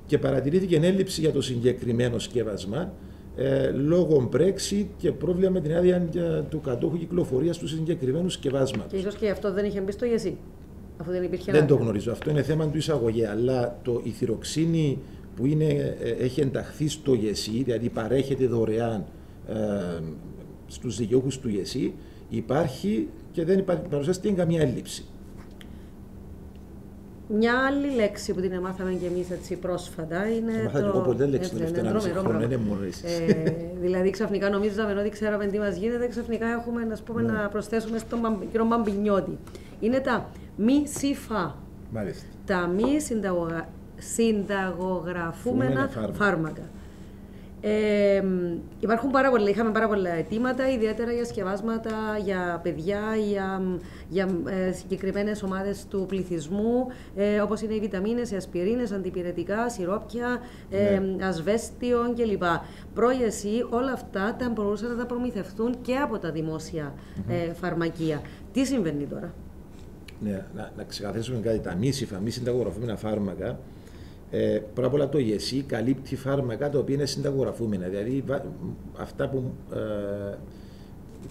και παρατηρήθηκε έλλειψη για το συγκεκριμένο σκεύασμα ε, λόγω Brexit και πρόβλημα με την άδεια του κατόχου κυκλοφορίας του συγκεκριμένου σκευάσματος. Και ίσως και αυτό δεν είχε μπει στο ΕΣΥ, αφού δεν υπήρχε Δεν το γνωρίζω. Αυτό είναι θέμα του εισαγωγή. Αλλά το, η θυροξίνη που είναι, ε, έχει ενταχθεί στο ΓΕΣΥ, δηλαδή παρέχεται δωρεάν ε, στους δικαιούχους του ΓΕΣΥ, υπάρχει και δεν υπάρχει, παρουσιάστηκε καμία έλλειψη. Μια άλλη λέξη που την μάθαμε και εμείς έτσι πρόσφατα είναι. Μάθαμε το... ποτέ λέξη Έτσι, τελευταία ναι, ένα τρομερό χρόνο, πράγμα. είναι μόνο εσείς. Ε, δηλαδή, ξαφνικά νομίζαμε ότι ξέραμε τι μας γίνεται, ξαφνικά έχουμε ας πούμε, Ναι. να προσθέσουμε στον Μπαμ- κύριο Μπαμπινιώτη. Είναι τα μη σύφα, Μάλιστα. τα μη συνταγογα... συνταγογραφούμενα Φούμενα φάρμακα. φάρμακα. Ε, μ, υπάρχουν πάρα πολλά, είχαμε πάρα πολλά αιτήματα, ιδιαίτερα για σκευάσματα για παιδιά, για, για ε, συγκεκριμένες ομάδες του πληθυσμού, ε, όπως είναι οι βιταμίνες, οι ασπιρίνες, αντιπηρετικά, σιρόπια, ε, ασβέστιο κλπ. Πρόγεση, όλα αυτά τα μπορούσαν να τα προμηθευτούν και από τα δημόσια ε, φαρμακεία. Τι συμβαίνει τώρα; Ναι, να, να ξεκαθαρίσουμε κάτι. Τα μη σύφα, μη συνταγογραφούμενα φάρμακα, ε, πρώτα απ' όλα το ΓΕΣΥ καλύπτει φάρμακα τα οποία είναι συνταγογραφούμενα. Δηλαδή βα- αυτά που ε,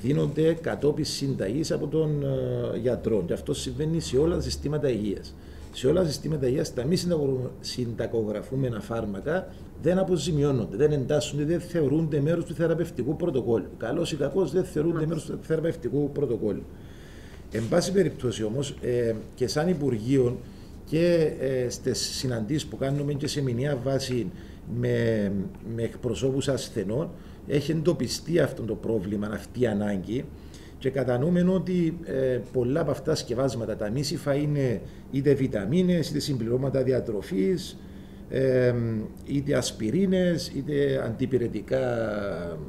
δίνονται κατόπιν συνταγής από τον ε, γιατρό. Και αυτό συμβαίνει σε όλα τα συστήματα υγείας. Σε όλα τα συστήματα υγείας, τα μη συνταγογρα- συνταγογραφούμενα φάρμακα δεν αποζημιώνονται, δεν εντάσσονται, δεν θεωρούνται μέρος του θεραπευτικού πρωτοκόλλου. Καλό ή κακό δεν θεωρούνται μέρος του θεραπευτικού πρωτοκόλλου. Εν πάση περιπτώσει όμως, ε, και σαν Υπουργείο και ε, στις συναντήσεις που κάνουμε και σε μηνιαία βάση με, με εκπροσώπους ασθενών, έχει εντοπιστεί αυτό το πρόβλημα, αυτή η ανάγκη και κατανοούμε ότι ε, πολλά από αυτά σκευάσματα, τα μίσηφα είναι είτε βιταμίνες, είτε συμπληρώματα διατροφής, ε, είτε ασπιρίνες, είτε αντιπηρετικά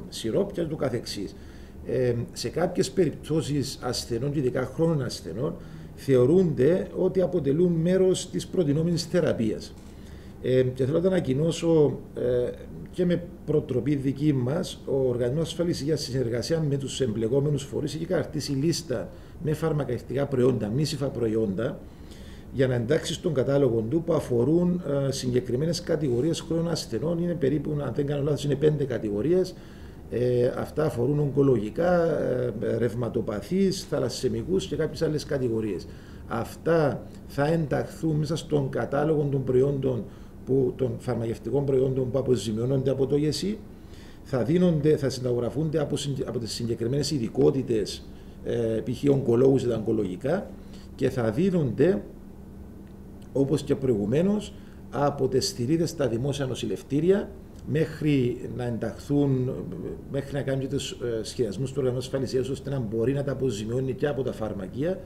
σιρόπια και το καθεξής. Ε, σε κάποιες περιπτώσεις ασθενών και ειδικά χρόνων ασθενών θεωρούνται ότι αποτελούν μέρος της προτινόμενης θεραπείας. Ε, και θέλω να το ανακοινώσω ε, και με προτροπή δική μας, ο Οργανισμός Ασφάλισης Υγείας σε συνεργασία με τους εμπλεκόμενους φορείς έχει καταρτήσει λίστα με φαρμακευτικά προϊόντα, μίσηφα προϊόντα, για να εντάξει στον κατάλογο του που αφορούν ε, συγκεκριμένες κατηγορίες χρόνων ασθενών. Είναι περίπου, αν δεν κάνω λάθος, είναι πέντε κατηγορίες. Ε, αυτά αφορούν ογκολογικά, ε, ρευματοπαθείς, θαλασσεμικούς και κάποιες άλλες κατηγορίες. Αυτά θα ενταχθούν μέσα στον κατάλογο των προϊόντων που, των φαρμακευτικών προϊόντων που αποζημιώνονται από το ΓΕΣΥ. Θα, δίνονται, θα συνταγογραφούνται από, συγκε- από τις συγκεκριμένες ειδικότητες, ε, π.χ. ογκολόγους ή τα ογκολογικά και θα δίνονται όπως και προηγουμένως από τις θηρίδες στα δημόσια νοσηλευτήρια μέχρι να ενταχθούν, μέχρι να κάνουν και τους ε, σχεδιασμούς του οργανισμού ασφαλισίας ώστε να μπορεί να τα αποζημιώνει και από τα φαρμακεία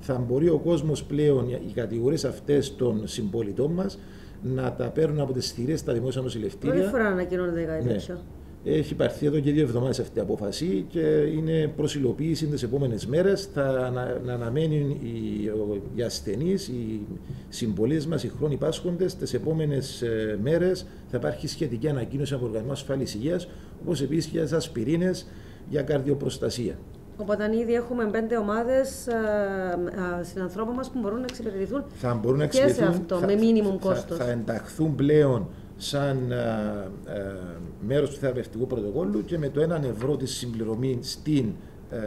θα μπορεί ο κόσμος πλέον, οι κατηγορίες αυτές των συμπολιτών μας να τα παίρνουν από τις θηρίδες στα δημόσια Πρώτη νοσηλευτήρια φορά ανακοινώνεται κάτι Ναι. τέτοιο. Έχει πάρθει εδώ και δύο εβδομάδες αυτή η απόφαση και είναι προς υλοποίηση τις επόμενες μέρες. Θα ανα, να αναμένουν οι, ο- οι ασθενείς, οι συμπολίτε μας, οι χρόνοι πάσχοντες, τις επόμενες μέρες θα υπάρχει σχετική ανακοίνωση από τον Οργανισμό Ασφάλειας Υγείας, όπως επίσης και για τι ασπιρίνες για καρδιοπροστασία. Οπότε ήδη έχουμε πέντε ομάδες συνανθρώπων μας που μπορούν να εξυπηρετηθούν θα μπορούν να και σε εξυπηρετούν, αυτό, θα- με minimum θα- κόστος. Θα, ενταχθούν πλέον σαν α, α, μέρος του θεραπευτικού πρωτοκόλλου και με το 1 ευρώ τη συμπληρωμή στην ε,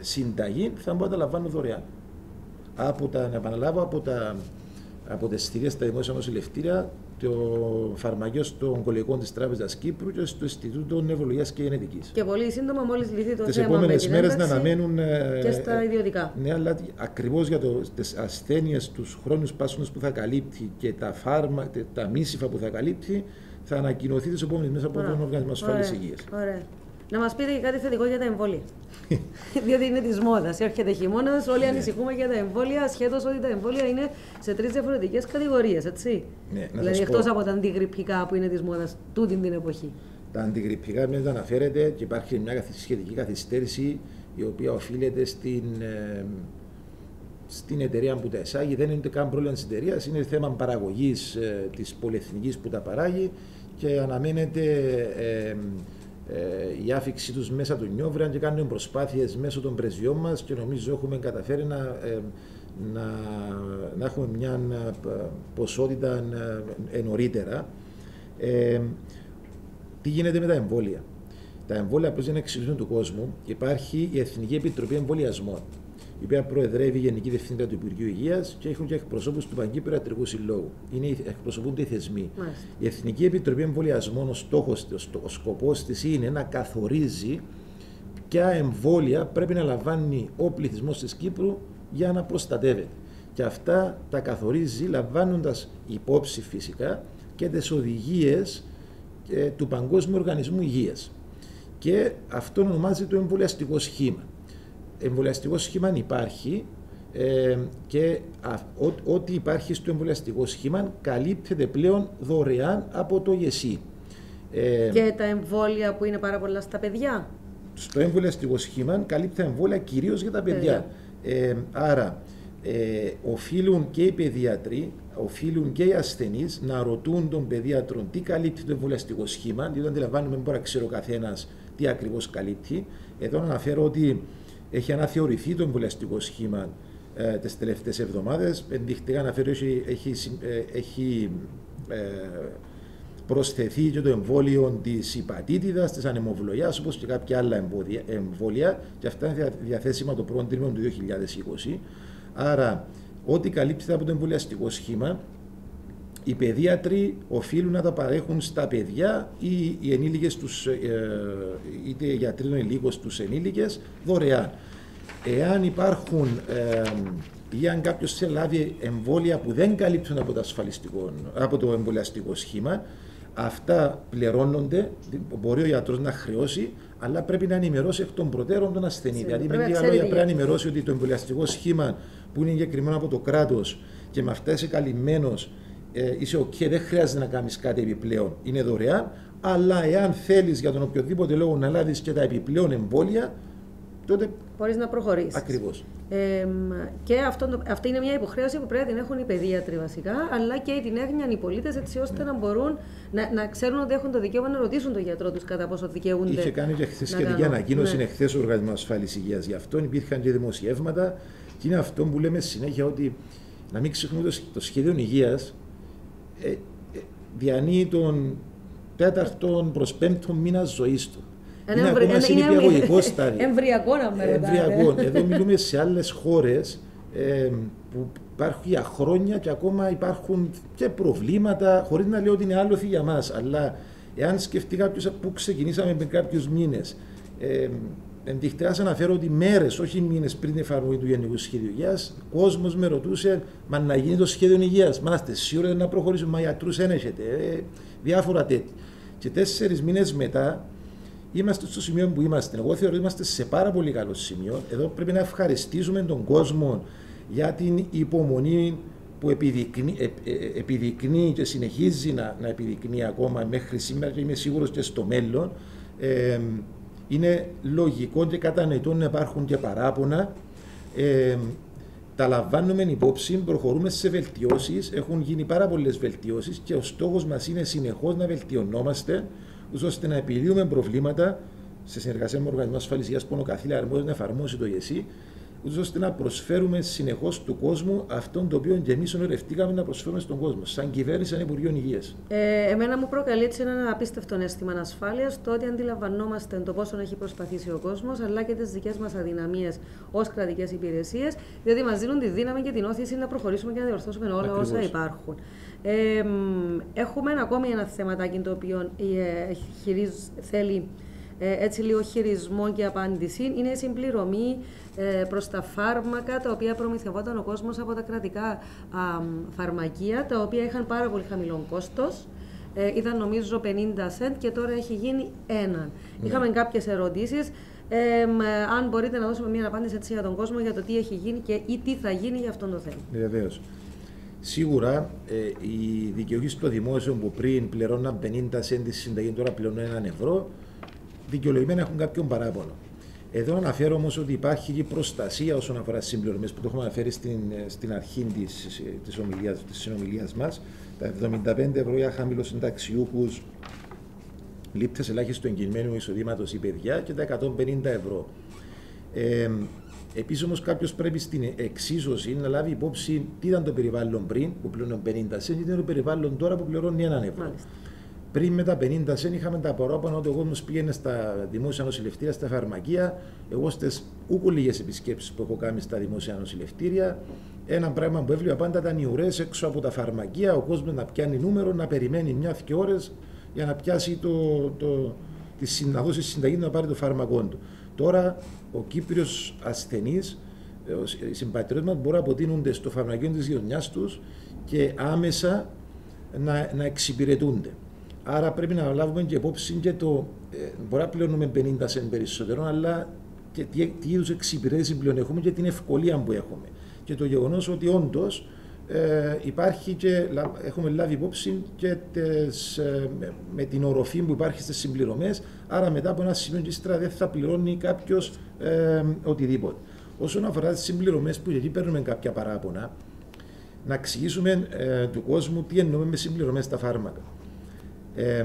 συνταγή θα μπορούν να τα λαμβάνουν δωρεάν. Από τα, να επαναλάβω, από, τα, από τις θηρίες στα δημόσια νοσηλευτήρια, το φαρμακείο των ογκολογικών της Τράπεζας Κύπρου και στο Ινστιτούτο Νευρολογίας και Γενετικής. Και πολύ σύντομα, μόλις λυθεί το Τις θέμα. με επόμενες την μέρες να ένταξη αναμένουν ε, Και στα ε, ιδιωτικά. ναι, αλλά ακριβώς για το, τις ασθένειες, τους χρόνους πάσχονες που θα καλύπτει και τα φάρμα, τε- τα μίσηφα που θα καλύπτει, θα ανακοινωθεί τις επόμενες μέρες από Ωραία. τον Οργανισμό Ασφάλειας Ωραία. Υγείας. Ωραία. Να μας πείτε και κάτι θετικό για τα εμβόλια. Διότι είναι της μόδας. Έρχεται χειμώνας, Ναι. όλοι ανησυχούμε για τα εμβόλια, ασχέτως ότι τα εμβόλια είναι σε τρεις διαφορετικές κατηγορίες, έτσι. Ναι, να δηλαδή, σας πω. εκτός από τα αντιγρυπικά που είναι της μόδας τούτη την εποχή. Τα αντιγρυπικά μην τα αναφέρεται και υπάρχει μια καθυ- σχετική καθυστέρηση η οποία οφείλεται στην, ε, στην εταιρεία που τα εισάγει. Δεν είναι ούτε καν πρόβλημα της εταιρείας, είναι θέμα παραγωγής ε, της πολυεθνικής που τα παράγει και αναμένεται ε, ε, η άφηξή τους μέσα του Νιόβρια και κάνουν προσπάθειες μέσω των πρεσβειών μας και νομίζω έχουμε καταφέρει να, ε, να, να έχουμε μια ε, ποσότητα ε, ε, νωρίτερα. Ε, τι γίνεται με τα εμβόλια; Τα εμβόλια, απλώς για να εξηγήσουμε του κόσμου, υπάρχει η Εθνική Επιτροπή Εμβολιασμών, η οποία προεδρεύει η Γενική Διευθύντρια του Υπουργείου Υγείας και έχουν και εκπροσώπους του Παγκύπριου Ιατρικού Συλλόγου. Είναι, οι- εκπροσωπούνται οι θεσμοί. Μάλιστα. Η Εθνική Επιτροπή Εμβολιασμών, ο στόχος τη, ο σκοπός της είναι να καθορίζει ποια εμβόλια πρέπει να λαμβάνει ο πληθυσμός της Κύπρου για να προστατεύεται. και αυτά τα καθορίζει λαμβάνοντας υπόψη φυσικά και τις οδηγίες ε, του Παγκόσμιου Οργανισμού Υγείας. Και αυτό ονομάζεται το εμβολιαστικό σχήμα. Εμβολιαστικό σχήμα υπάρχει ε, και ό,τι υπάρχει στο εμβολιαστικό σχήμα καλύπτεται πλέον δωρεάν από το ΓΕΣΥ. Ε, και τα εμβόλια που είναι πάρα πολλά στα παιδιά; Στο εμβολιαστικό σχήμα καλύπτεται εμβόλια κυρίως για τα παιδιά. Ε, άρα, ε, οφείλουν και οι παιδιατροί, οφείλουν και οι ασθενείς να ρωτούν τον παιδίατρο τι καλύπτει το εμβολιαστικό σχήμα, διότι αντιλαμβάνουμε μπορεί να ξέρει ο καθένας τι ακριβώς καλύπτει. Εδώ να αναφέρω ότι έχει αναθεωρηθεί το εμβολιαστικό σχήμα ε, τις τελευταίες εβδομάδες. Ενδεικτικά αναφέρω ότι έχει, ε, έχει ε, προσθεθεί και το εμβόλιο της υπατήτηδας, της ανεμοβλογιά, όπως και κάποια άλλα εμβόλια, και αυτά είναι διαθέσιμα το πρώτο τρίμηνο του 2020. Άρα, ό,τι καλύπτεται από το εμβολιαστικό σχήμα, οι παιδίατροι οφείλουν να τα παρέχουν στα παιδιά ή οι ενήλικες τους, ε, είτε οι γιατροί των ενηλίκων στους ενήλικες δωρεάν. Εάν υπάρχουν ε, ή αν κάποιος θέλει λάβει εμβόλια που δεν καλύπτουν από το, από το εμβολιαστικό σχήμα, αυτά πληρώνονται, μπορεί ο γιατρός να χρεώσει, αλλά πρέπει να ενημερώσει εκ των προτέρων τον ασθενή. Δηλαδή, με λίγα λόγια, πρέπει να ενημερώσει ότι το εμβολιαστικό σχήμα που είναι εγκεκριμένο από το κράτος και με αυτά είσαι καλυμμένος, ε, είσαι OK, δεν χρειάζεται να κάνεις κάτι επιπλέον. Είναι δωρεάν, αλλά εάν θέλεις για τον οποιοδήποτε λόγο να λάβεις και τα επιπλέον εμβόλια, τότε. Μπορείς να προχωρήσεις. Ακριβώς. Ε, και αυτό, αυτή είναι μια υποχρέωση που πρέπει να την έχουν οι παιδίατροι βασικά, αλλά και την έγνοιαν οι πολίτες, έτσι ώστε να μπορούν να, να ξέρουν ότι έχουν το δικαίωμα να ρωτήσουν τον γιατρό τους κατά πόσο δικαιούνται. Είχε κάνει και χθες σχετική ανακοίνωση ναι. εχθέ ο Οργανισμός Ασφάλεια Υγείας. Γι' αυτό υπήρχαν και δημοσιεύματα. Και είναι αυτό που λέμε συνέχεια ότι να μην ξεχνούμε το, το σχέδιο υγείας ε, ε, διανύει τον τέταρτον προς πέμπτον μήνα ζωής του. Είναι, ακόμα σε νηπιαγωγικό στάδιο. Εμβριακό να με Εμβριακό. Εδώ μιλούμε σε άλλες χώρες ε, που υπάρχουν για χρόνια και ακόμα υπάρχουν και προβλήματα, χωρίς να λέω ότι είναι άλοθη για μας. Αλλά εάν σκεφτεί κάποιος που ξεκινήσαμε με κάποιους μήνες, ε, ενδεικτικά σα αναφέρω ότι μέρες, όχι μήνες πριν την εφαρμογή του Γενικού Σχέδιου Υγείας, ο κόσμος με ρωτούσε, Μα να γίνει το σχέδιο υγείας. Μα είστε σίγουροι να προχωρήσουμε, μα γιατρούς δεν έχετε. Ε, διάφορα τέτοια. Και τέσσερις μήνες μετά, είμαστε στο σημείο που είμαστε. Εγώ θεωρώ ότι είμαστε σε πάρα πολύ καλό σημείο. Εδώ πρέπει να ευχαριστήσουμε τον κόσμο για την υπομονή που επιδεικνύει, ε, ε, επιδεικνύει και συνεχίζει να, να επιδεικνύει ακόμα μέχρι σήμερα και είμαι σίγουρος και στο μέλλον. Ε, είναι λογικό και κατανοητό να υπάρχουν και παράπονα. Ε, τα λαμβάνουμε υπόψη, προχωρούμε σε βελτιώσεις. Έχουν γίνει πάρα πολλές βελτιώσεις και ο στόχος μας είναι συνεχώς να βελτιωνόμαστε ώστε να επιλύουμε προβλήματα σε συνεργασία με Οργανισμό Ασφαλής Υγείας που είναι ο καθήλια αρμόδιος να εφαρμόσει το ΓΕΣΥ, ώστε να προσφέρουμε συνεχώς του κόσμου αυτόν το οποίο και εμεί ονειρευτήκαμε να προσφέρουμε στον κόσμο, σαν κυβέρνηση, σαν Υπουργείο Υγείας. Ε, εμένα μου προκαλεί έτσι ένα απίστευτο αίσθημα ασφάλεια το ότι αντιλαμβανόμαστε το πόσο έχει προσπαθήσει ο κόσμος, αλλά και τις δικές μας αδυναμίες ως κρατικές υπηρεσίες, διότι μας δίνουν τη δύναμη και την όθηση να προχωρήσουμε και να διορθώσουμε όλα Ακριβώς. όσα υπάρχουν. Ε, έχουμε ακόμη ένα θεματάκι το οποίο ε, χειρίζ, θέλει ε, έτσι λίγο χειρισμό και απάντηση. Είναι η συμπληρωμή ε, προς τα φάρμακα τα οποία προμηθευόταν ο κόσμος από τα κρατικά α, φαρμακεία, τα οποία είχαν πάρα πολύ χαμηλό κόστος. Ε, ήταν νομίζω 50 cent και τώρα έχει γίνει έναν. Ναι. Είχαμε κάποιες ερωτήσεις. Ε, αν μπορείτε να δώσουμε μια απάντηση έτσι για τον κόσμο για το τι έχει γίνει και ή τι θα γίνει για αυτό το θέμα. Βεβαίως. Σίγουρα ε, οι δικαιούχοι στο δημόσιο που πριν πληρώναν 50 cent τη συνταγή τώρα πληρώνουν έναν ευρώ, δικαιολογημένα έχουν κάποιον παράπονο. Εδώ αναφέρω όμως ότι υπάρχει και προστασία όσον αφορά τις συμπληρωμές που το έχουμε αναφέρει στην, στην αρχή της της της συνομιλίας μας. Τα 75 ευρώ για χαμηλούς συνταξιούχους, λήπτες ελάχιστο εγκυμένου εισοδήματος ή παιδιά και τα 150 ευρώ. Ε, Επίσης όμως κάποιος πρέπει στην εξίσωση να λάβει υπόψη τι ήταν το περιβάλλον πριν που πληρώνει 50 σεν, τι είναι το περιβάλλον τώρα που πληρώνει έναν ευρώ. Μάλιστα. Πριν με τα 50 σεν είχαμε τα παρόπονα ότι ο κόσμος πήγαινε στα δημόσια νοσηλευτήρια, στα φαρμακεία. Εγώ στις ούκου λίγες επισκέψεις που έχω κάνει στα δημόσια νοσηλευτήρια, ένα πράγμα που έβλεπα πάντα ήταν οι ουρές έξω από τα φαρμακεία. Ο κόσμος να πιάνει νούμερο, να περιμένει μια-δυο ώρες για να πιάσει το, το, τη, να δώσει συνταγή να πάρει το φάρμακό του. Τώρα ο Κύπριος ασθενής οι συμπατριώτες μας μπορούν να αποτείνονται στο φαρμακείο της γειτονιάς τους και άμεσα να, να εξυπηρετούνται. Άρα πρέπει να λάβουμε και υπόψη και το. Ε, μπορεί να πληρώνουμε 50 σεν περισσότερο, αλλά και τι, τι είδους εξυπηρέτηση πλέον έχουμε και την ευκολία που έχουμε. Και το γεγονός ότι όντως ε, υπάρχει και έχουμε λάβει υπόψη και τες, ε, με, την οροφή που υπάρχει στις συμπληρωμές. Άρα μετά από ένα σημείο και δεν θα πληρώνει κάποιος ε, οτιδήποτε. Όσον αφορά τις συμπληρωμές που εκεί παίρνουμε κάποια παράπονα, να εξηγήσουμε ε, του κόσμου τι εννοούμε με συμπληρωμές στα φάρμακα. Ε,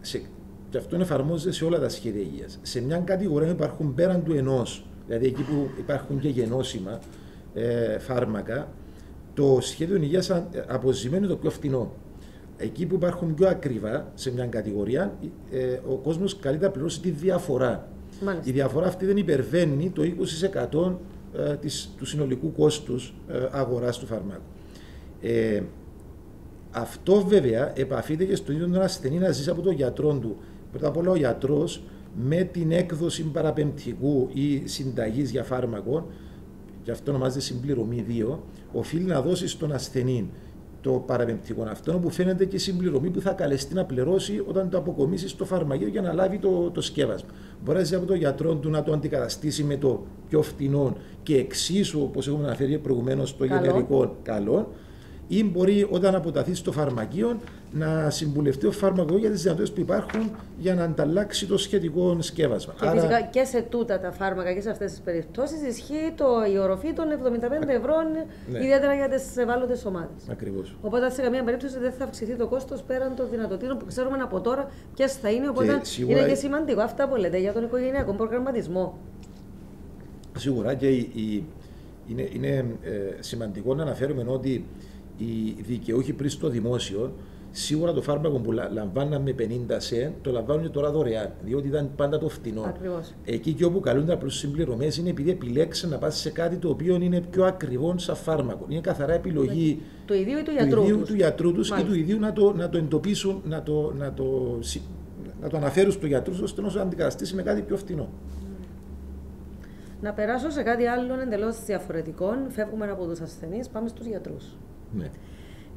σε, και αυτό εφαρμόζεται σε όλα τα σχέδια υγείας. Σε μια κατηγορία υπάρχουν πέραν του ενός, δηλαδή εκεί που υπάρχουν και γενώσιμα ε, φάρμακα, το σχέδιο υγείας αποζημιώνει το πιο φθηνό. Εκεί που υπάρχουν πιο ακριβά σε μια κατηγορία, ε, ο κόσμος καλείται να πληρώσει τη διαφορά. Μάλιστα. Η διαφορά αυτή δεν υπερβαίνει το 20% ε, της, του συνολικού κόστους ε, αγοράς του φαρμάκου. Ε, αυτό βέβαια επαφείται και στον ίδιο τον ασθενή να ζήσει από τον γιατρό του. Πρώτα απ' όλα ο γιατρός με την έκδοση παραπεμπτικού ή συνταγής για φάρμακο, και αυτό ονομάζεται συμπληρωμή 2, οφείλει να δώσει στον ασθενή το παραπεμπτικό αυτό που φαίνεται και η συμπληρωμή που θα καλεστεί να πληρώσει όταν το αποκομίσει στο φαρμακείο για να λάβει το, το σκεύασμα. Μπορεί να από τον γιατρό του να το αντικαταστήσει με το πιο φτηνό και εξίσου, όπως έχουμε αναφέρει προηγουμένως, το γενερικό καλό, ή μπορεί όταν αποταθεί στο φαρμακείο να συμβουλευτεί ο φάρμακο για τις δυνατότητες που υπάρχουν για να ανταλλάξει το σχετικό σκεύασμα. Και Άρα... φυσικά και σε τούτα τα φάρμακα και σε αυτές τις περιπτώσεις ισχύει το, η οροφή των 75 ευρώ, ναι. ιδιαίτερα για τις ευάλωτες ομάδες. Ακριβώς. Οπότε σε καμία περίπτωση δεν θα αυξηθεί το κόστος πέραν των δυνατοτήτων που ξέρουμε από τώρα ποιες θα είναι. Οπότε και σίγουρα... είναι και σημαντικό αυτά που λέτε για τον οικογενειακό προγραμματισμό. Σίγουρα και η, η, είναι, είναι ε, σημαντικό να αναφέρουμε ότι οι δικαιούχοι πριν στο δημόσιο, σίγουρα το φάρμακο που λαμβάναμε 50 σε το λαμβάνουν τώρα δωρεάν, διότι ήταν πάντα το φθηνό. Ακριβώς. Εκεί και όπου καλούνται απλώς συμπληρωμές είναι επειδή επιλέξαν να πας σε κάτι το οποίο είναι πιο ακριβό σαν φάρμακο. Είναι καθαρά επιλογή του ιδίου ή του γιατρού τους, του, γιατρού τους ή του ιδίου να το, να το εντοπίσουν, να το, να το, να το αναφέρουν στο γιατρού ώστε να το αντικαταστήσει με κάτι πιο φθηνό. Να περάσω σε κάτι άλλο εντελώς διαφορετικό. Φεύγουμε από τους ασθενείς, πάμε στους γιατρούς. Ναι.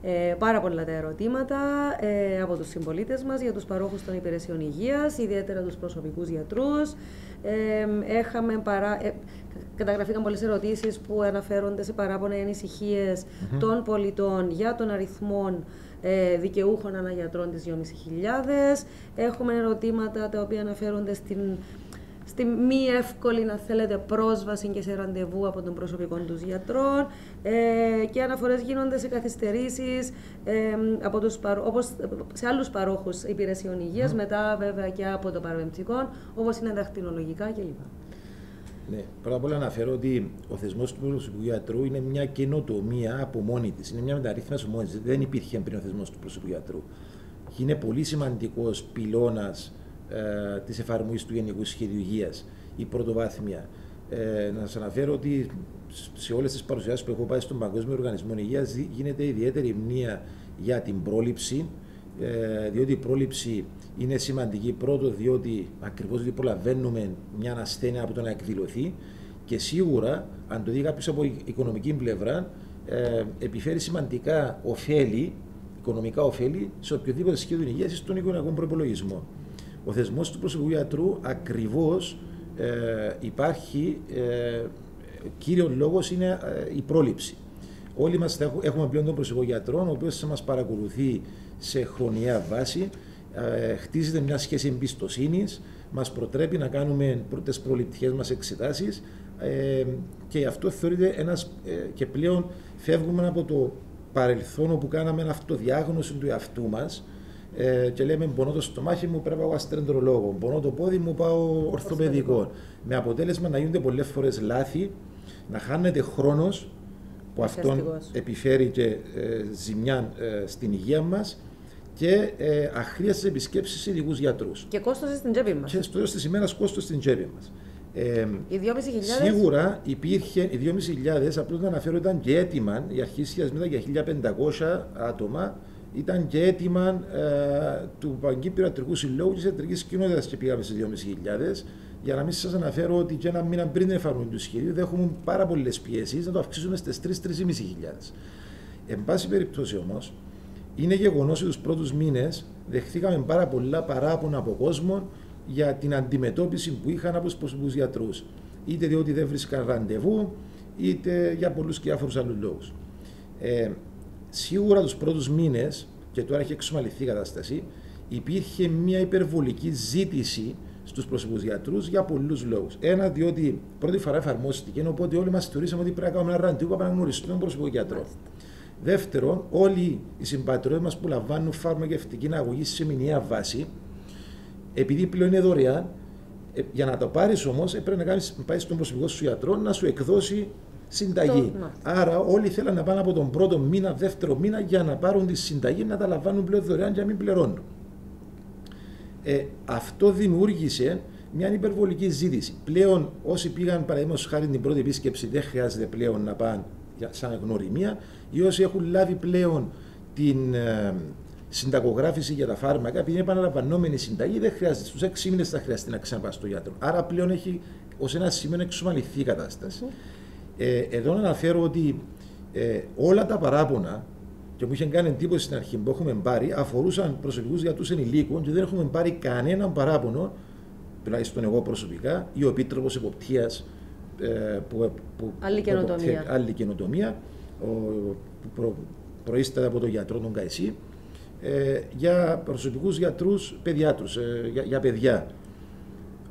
Ε, πάρα πολλά τα ερωτήματα ε, από τους συμπολίτες μας για τους παρόχους των υπηρεσιών υγείας, ιδιαίτερα τους προσωπικούς γιατρούς. Ε, έχαμε παρά, ε, καταγραφήκαν πολλές ερωτήσεις που αναφέρονται σε παράπονα ή ανησυχίε των πολιτών για τον αριθμό ε, δικαιούχων αναγιατρών της 2.500. Έχουμε ερωτήματα τα οποία αναφέρονται στην στη μη εύκολη, να θέλετε, πρόσβαση και σε ραντεβού από τον προσωπικό τους γιατρών ε, και αναφορές γίνονται σε καθυστερήσεις ε, από τους όπως σε άλλους παρόχους υπηρεσιών υγείας, μετά βέβαια και από το παραπεμπτικό, όπως είναι δαχτυλολογικά κλπ. Ναι, πρώτα απ' όλα αναφέρω ότι ο θεσμός του προσωπικού γιατρού είναι μια καινοτομία από μόνη της. Είναι μια μεταρρύθμιση από μόνη της. Δεν υπήρχε πριν ο θεσμός του προσωπικού γιατρού. Και είναι πολύ σημαντικός πυλώνας ε, της εφαρμογής του Γενικού Σχέδιου Υγείας, η πρωτοβάθμια. Ε, να σας αναφέρω ότι σε όλες τις παρουσιάσεις που έχω πάει στον Παγκόσμιο Οργανισμό Υγείας γίνεται ιδιαίτερη μνήμα για την πρόληψη, ε, διότι η πρόληψη είναι σημαντική. Πρώτο, διότι ακριβώς διότι προλαβαίνουμε μια ασθένεια από το να εκδηλωθεί και σίγουρα, αν το δει κάποιος από οικονομική πλευρά, ε, επιφέρει σημαντικά ωφέλη, οικονομικά ωφέλη σε οποιοδήποτε σχέδιο υγείας ή στον οικονομικό προπολογισμό. Ο θεσμός του προσωπικού γιατρού ακριβώς ε, υπάρχει, ε, κύριο λόγος είναι ε, η πρόληψη. Όλοι μας έχουμε πλέον τον προσωπικό γιατρό, ο οποίος θα μας παρακολουθεί σε χρονιά βάση, ε, χτίζεται μια σχέση εμπιστοσύνης, μας προτρέπει να κάνουμε τι προληπτικές μας εξετάσεις ε, και αυτό θεωρείται ένας. Ε, και πλέον φεύγουμε από το παρελθόν όπου κάναμε αυτοδιάγνωση του εαυτού μας ε, και λέμε πονώ το στομάχι μου πρέπει να πάω αστρεντρολόγο, πονώ το πόδι μου πάω ορθοπαιδικό. Με αποτέλεσμα να γίνονται πολλές φορές λάθη, να χάνεται χρόνος που αυτόν επιφέρει και ε, ζημιά ε, στην υγεία μας και ε, αχρίαστε επισκέψεις σε ειδικούς γιατρούς. Και κόστος στην τσέπη μας. Και στο τέλο της ημέρας κόστος στην τσέπη μας. Ε, οι 2.500. Σίγουρα υπήρχε, οι 2.500 απλώς να αναφέρω ήταν και έτοιμα, η αρχή σχεδιασμένα για 1.500 άτομα ήταν και αίτημα ε, του Παγκύπριου Ιατρικού Συλλόγου της Ιατρικής Κοινότητας και πήγαμε στι 2.500. για να μην σας αναφέρω ότι και ένα μήνα πριν την εφαρμογή του σχεδίου δέχομαι πάρα πολλές πιέσεις να το αυξήσουμε στις 3-3.500. Εν πάση περιπτώσει όμως, είναι γεγονός ότι τους πρώτους μήνες δεχθήκαμε πάρα πολλά παράπονα από κόσμο για την αντιμετώπιση που είχαν από τους προσωπικούς γιατρούς. Είτε διότι δεν βρίσκαν ραντεβού, είτε για πολλούς και διάφορους άλλους λόγους. Ε, σίγουρα τους πρώτους μήνες, και τώρα έχει εξομαλυθεί η κατάσταση, υπήρχε μια υπερβολική ζήτηση στους προσωπικούς γιατρούς για πολλούς λόγους. Ένα, διότι πρώτη φορά εφαρμόστηκε, οπότε όλοι μας θεωρήσαμε ότι πρέπει να κάνουμε ένα ραντεβού που αναγνωριστούμε τον προσωπικό γιατρό. Δεύτερον, όλοι οι συμπατριώτες μας που λαμβάνουν φαρμακευτική αγωγή σε μηνιαία βάση, επειδή πλέον είναι δωρεάν, ε, για να το πάρεις όμως, πρέπει να πάει στον προσωπικό σου γιατρό να σου εκδώσει συνταγή. Το, Άρα όλοι θέλουν να πάνε από τον πρώτο μήνα, δεύτερο μήνα για να πάρουν τη συνταγή να τα λαμβάνουν πλέον δωρεάν και να μην πληρώνουν. Ε, αυτό δημιούργησε μια υπερβολική ζήτηση. Πλέον όσοι πήγαν παραδείγματος χάρη την πρώτη επίσκεψη δεν χρειάζεται πλέον να πάνε σαν γνωριμία ή όσοι έχουν λάβει πλέον την ε, συνταγογράφηση για τα φάρμακα, επειδή είναι επαναλαμβανόμενη συνταγή, δεν χρειάζεται. Στους έξι μήνες θα χρειαστεί να ξαναπάς στο γιατρό. Άρα πλέον έχει ως ένα σημείο εξομαλυθεί η κατάσταση. Ε, εδώ να αναφέρω ότι ε, όλα τα παράπονα και μου είχε κάνει εντύπωση στην αρχή που έχουμε πάρει αφορούσαν προσωπικούς γιατρούς ενηλίκων και δεν έχουμε πάρει κανέναν παράπονο, τουλάχιστον εγώ προσωπικά, ή ο επίτροπος εποπτείας ε, που, που, άλλη καινοτομία, άλλη καινοτομία ο, που προ, προείσταται από τον γιατρό τον Καϊσί ε, για προσωπικούς γιατρούς παιδιάτρους, ε, για, για παιδιά.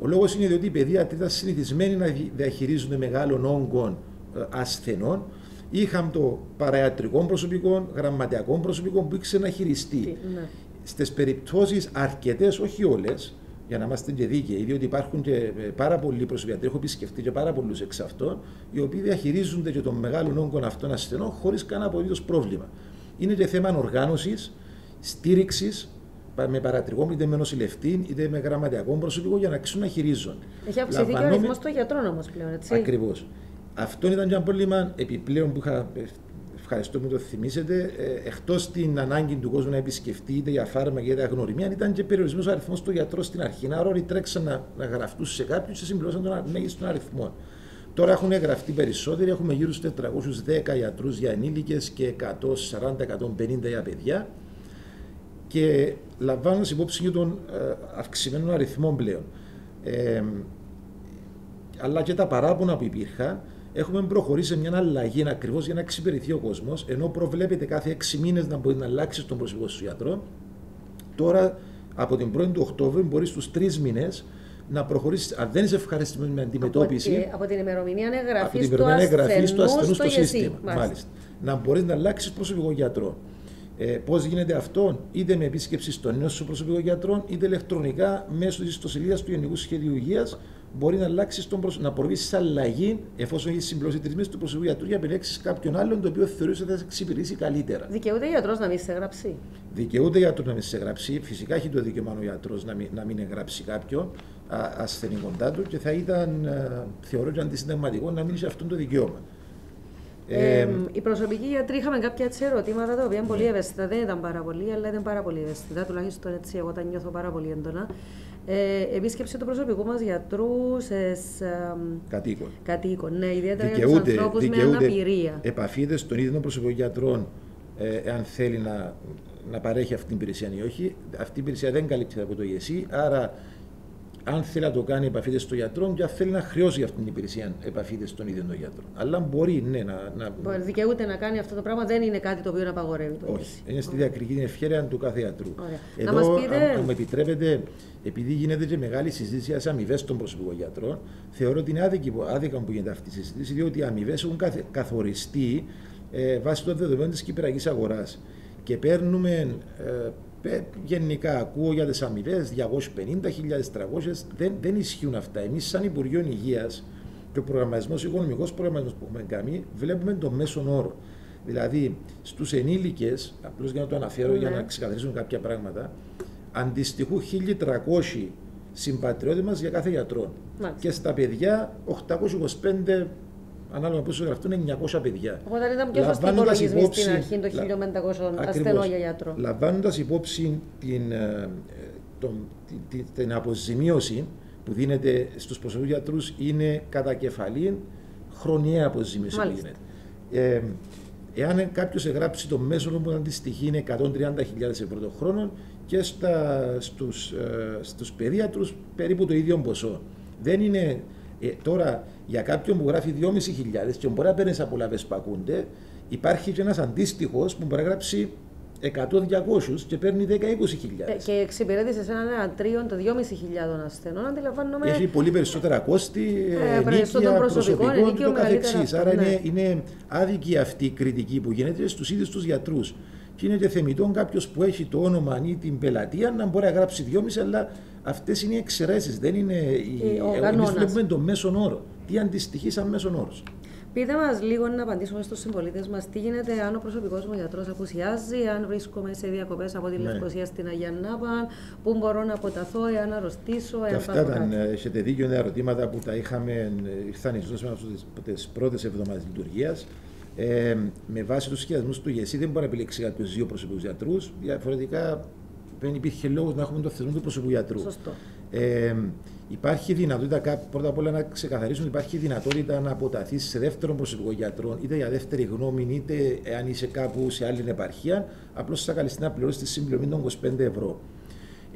Ο λόγος είναι ότι οι παιδιάτροι ήταν συνηθισμένοι να διαχειρίζονται μεγάλων όγκων ε, ασθενών. Είχαμε το παραϊατρικό προσωπικό, γραμματιακό προσωπικό που ήξερε να χειριστεί. Ναι. Στις περιπτώσεις αρκετές, όχι όλες, για να είμαστε και δίκαιοι, διότι υπάρχουν και ε, πάρα πολλοί προσωπικοί. Έχω επισκεφτεί και πάρα πολλούς εξ αυτών, οι οποίοι διαχειρίζονται και των μεγάλων όγκων αυτών ασθενών χωρίς κανένα απολύτως πρόβλημα. Είναι και θέμα οργάνωσης, στήριξης με παρατριγό, είτε με νοσηλευτή, είτε με γραμματιακό προσωπικό για να ξέρουν να χειρίζονται. Έχει αυξηθεί και ο αριθμός των γιατρών όμως πλέον, έτσι. Ακριβώς. Αυτό ήταν και ένα πρόβλημα επιπλέον που είχα ευχαριστώ που το θυμίσετε, ε, εκτός την ανάγκη του κόσμου να επισκεφτεί είτε για φάρμακα είτε για γνωριμία, ήταν και περιορισμός ο αριθμός του γιατρού στην αρχή. Άρα όλοι τρέξαν να, να γραφτούν σε κάποιου και συμπληρώσαν τον μέγιστο αριθμό. Τώρα έχουν γραφτεί περισσότεροι, έχουμε γύρω στους 410 γιατρούς για ενήλικες και 140-150 για παιδιά. Και λαμβάνοντας υπόψη για τον ε, αυξημένο αριθμό πλέον. Ε, αλλά και τα παράπονα που υπήρχαν, έχουμε προχωρήσει σε μια αλλαγή ακριβώς για να εξυπηρεθεί ο κόσμος, ενώ προβλέπεται κάθε έξι μήνες να μπορεί να αλλάξει τον προσωπικό σου γιατρό. Τώρα, από την 1η του Οκτώβρη, μπορείς στους τρεις μήνες να προχωρήσεις. Αν δεν είσαι ευχαριστημένος με αντιμετώπιση. Από, από την ημερομηνία εγγραφής του ασθενού στο, σύστημα. Μάλιστα. Να μπορείς να αλλάξεις προσωπικό γιατρό. Ε, Πώς γίνεται αυτό, είτε με επίσκεψη στον νέο σου προσωπικό γιατρό, είτε ηλεκτρονικά μέσω της ιστοσελίδας του Γενικού Σχεδίου Υγείας μπορεί να αλλάξεις τον προσ... να προβεί σε αλλαγή εφόσον έχεις συμπληρώσει τρει μήνε του προσωπικού γιατρού για να επιλέξεις κάποιον άλλον το οποίο θεωρείς ότι θα σε εξυπηρετήσει καλύτερα. Δικαιούται γιατρός να μην σε γράψει; Δικαιούται γιατρός να μην σε γράψει. Φυσικά έχει το δικαίωμα ο γιατρός να μην, να μην εγγράψει κάποιον ασθενή κοντά του και θα ήταν, θεωρώ και αντισυνταγματικό να μην έχει αυτό το δικαίωμα. Ε, ε, οι προσωπικοί γιατροί είχαμε κάποια έτσι ερωτήματα τα οποία είναι πολύ ναι. ευαίσθητα. Δεν ήταν πάρα πολύ, αλλά ήταν πάρα πολύ ευαίσθητα. Τουλάχιστον έτσι, εγώ τα νιώθω πάρα πολύ έντονα. Ε, επίσκεψη του προσωπικού μας γιατρούς σε κατοίκων. κατοίκων. Ναι, ιδιαίτερα για τους ανθρώπους με αναπηρία. Επαφείται στον ίδιο προσωπικό γιατρό, ε, εάν θέλει να, να παρέχει αυτή την υπηρεσία ή όχι. Αυτή η υπηρεσία δεν καλύπτεται από το ΙΕΣΥ, άρα αν θέλει να το κάνει, επαφείται στον γιατρό και αν θέλει να χρεώσει για αυτή την υπηρεσία, επαφείται στον ίδιο τον γιατρό. Αλλά μπορεί, ναι, να. να... Δικαιούται να κάνει αυτό το πράγμα, δεν είναι κάτι το οποίο να απαγορεύει. Το Όχι. Είναι στη διακριτική ευχαίρεια του κάθε γιατρού. Ωραία. Εδώ, να πείτε... αν, μου επιτρέπετε, επειδή γίνεται και μεγάλη συζήτηση για τις αμοιβές των προσωπικών γιατρών, θεωρώ ότι είναι άδικη, άδικα που γίνεται αυτή η συζήτηση, διότι οι αμοιβές έχουν καθοριστεί ε, βάσει των δεδομένων της κυπριακής αγοράς. Και παίρνουμε ε, γενικά ακούω για τις αμοιβές 250.000, 300, δεν, δεν ισχύουν αυτά. Εμείς, σαν Υπουργείο Υγείας και ο προγραμματισμός, ο οικονομικός προγραμματισμός που έχουμε κάνει, βλέπουμε τον μέσον όρο. Δηλαδή, στους ενήλικες, απλώς για να το αναφέρω για να ναι. ξεκαθαρίσουν κάποια πράγματα, αντιστοιχούν 1.300 συμπατριώτες μας για κάθε γιατρό. Και στα παιδιά 825 ανάλογα πόσο γραφτούν, είναι 900 παιδιά. Οπότε ήταν πιο σωστή υπολογισμή στην αρχή το 1500 ασθενών για γιατρό. Λαμβάνοντας υπόψη την, ε, τον, την, την αποζημίωση που δίνεται στους προσωπικούς γιατρούς είναι κατά κεφαλή χρονιαία αποζημίωση που Μάλιστα. γίνεται. Ε, εάν κάποιος εγγράψει το μέσο που αντιστοιχεί είναι 130.000 ευρώ το χρόνο και στα, στους, ε, στους παιδίατρους περίπου το ίδιο ποσό. Δεν είναι ε, τώρα για κάποιον που γράφει 2.500 και μπορεί να παίρνεις απολαυέ που ακούνται, υπάρχει και ένας αντίστοιχος που μπορεί να γράψει 100-200 και παίρνει 10-20 Ε, χιλιάδες. και εξυπηρέτησε σε ένα τρίον των 2.500 ασθενών. Αντιλαμβάνομαι. Έχει πολύ περισσότερα κόστη, Ε, ε, περισσότερο νίκια, προσωπικό, προσωπικό και ενίκιο, το μεγαλύτερα καθεξής. αυτό, Άρα ναι. είναι, είναι άδικη αυτή η κριτική που γίνεται στους ίδιους τους γιατρούς. Και είναι και θεμητό κάποιος που έχει το όνομα ή την πελατεία να μπορεί να γράψει 2,5, αλλά αυτές είναι οι εξαιρέσεις. Δεν είναι. Οι... Ε, ο Εμείς κανόνας. βλέπουμε τον μέσον όρο. Τι αντιστοιχεί σαν μέσον όρος. Πείτε μας λίγο να απαντήσουμε στους συμπολίτες μας τι γίνεται αν ο προσωπικός μου γιατρός απουσιάζει, αν βρίσκομαι σε διακοπές από τη Ναι. Λευκοσία στην Αγία Νάπα, πού μπορώ να αποταθώ, εάν αρρωστήσω, Και εάν αυτά πάθω ήταν, κάτι. ε, έχετε δίκιο, είναι ερωτήματα που τα είχαμε, ε, ήρθαν εις από τις πρώτες εβδομάδες λειτουργίας. Ε, με βάση τους σχεδιασμούς του ΓΕΣΥ δεν μπορεί να επιλέξει κάποιος δύο προσωπικούς γιατρούς. Διαφορετικά δεν υπήρχε λόγος να έχουμε το θεσμό του προσωπικού γιατρού. Σωστό. Ε, υπάρχει δυνατότητα, κά- πρώτα απ' όλα να ξεκαθαρίσουμε ότι υπάρχει δυνατότητα να αποταθεί σε δεύτερον προσωπικό γιατρό, είτε για δεύτερη γνώμη, είτε αν είσαι κάπου σε άλλη επαρχία, απλώς θα καλεστεί να πληρώσεις τη συμπληρωμή των 25 ευρώ.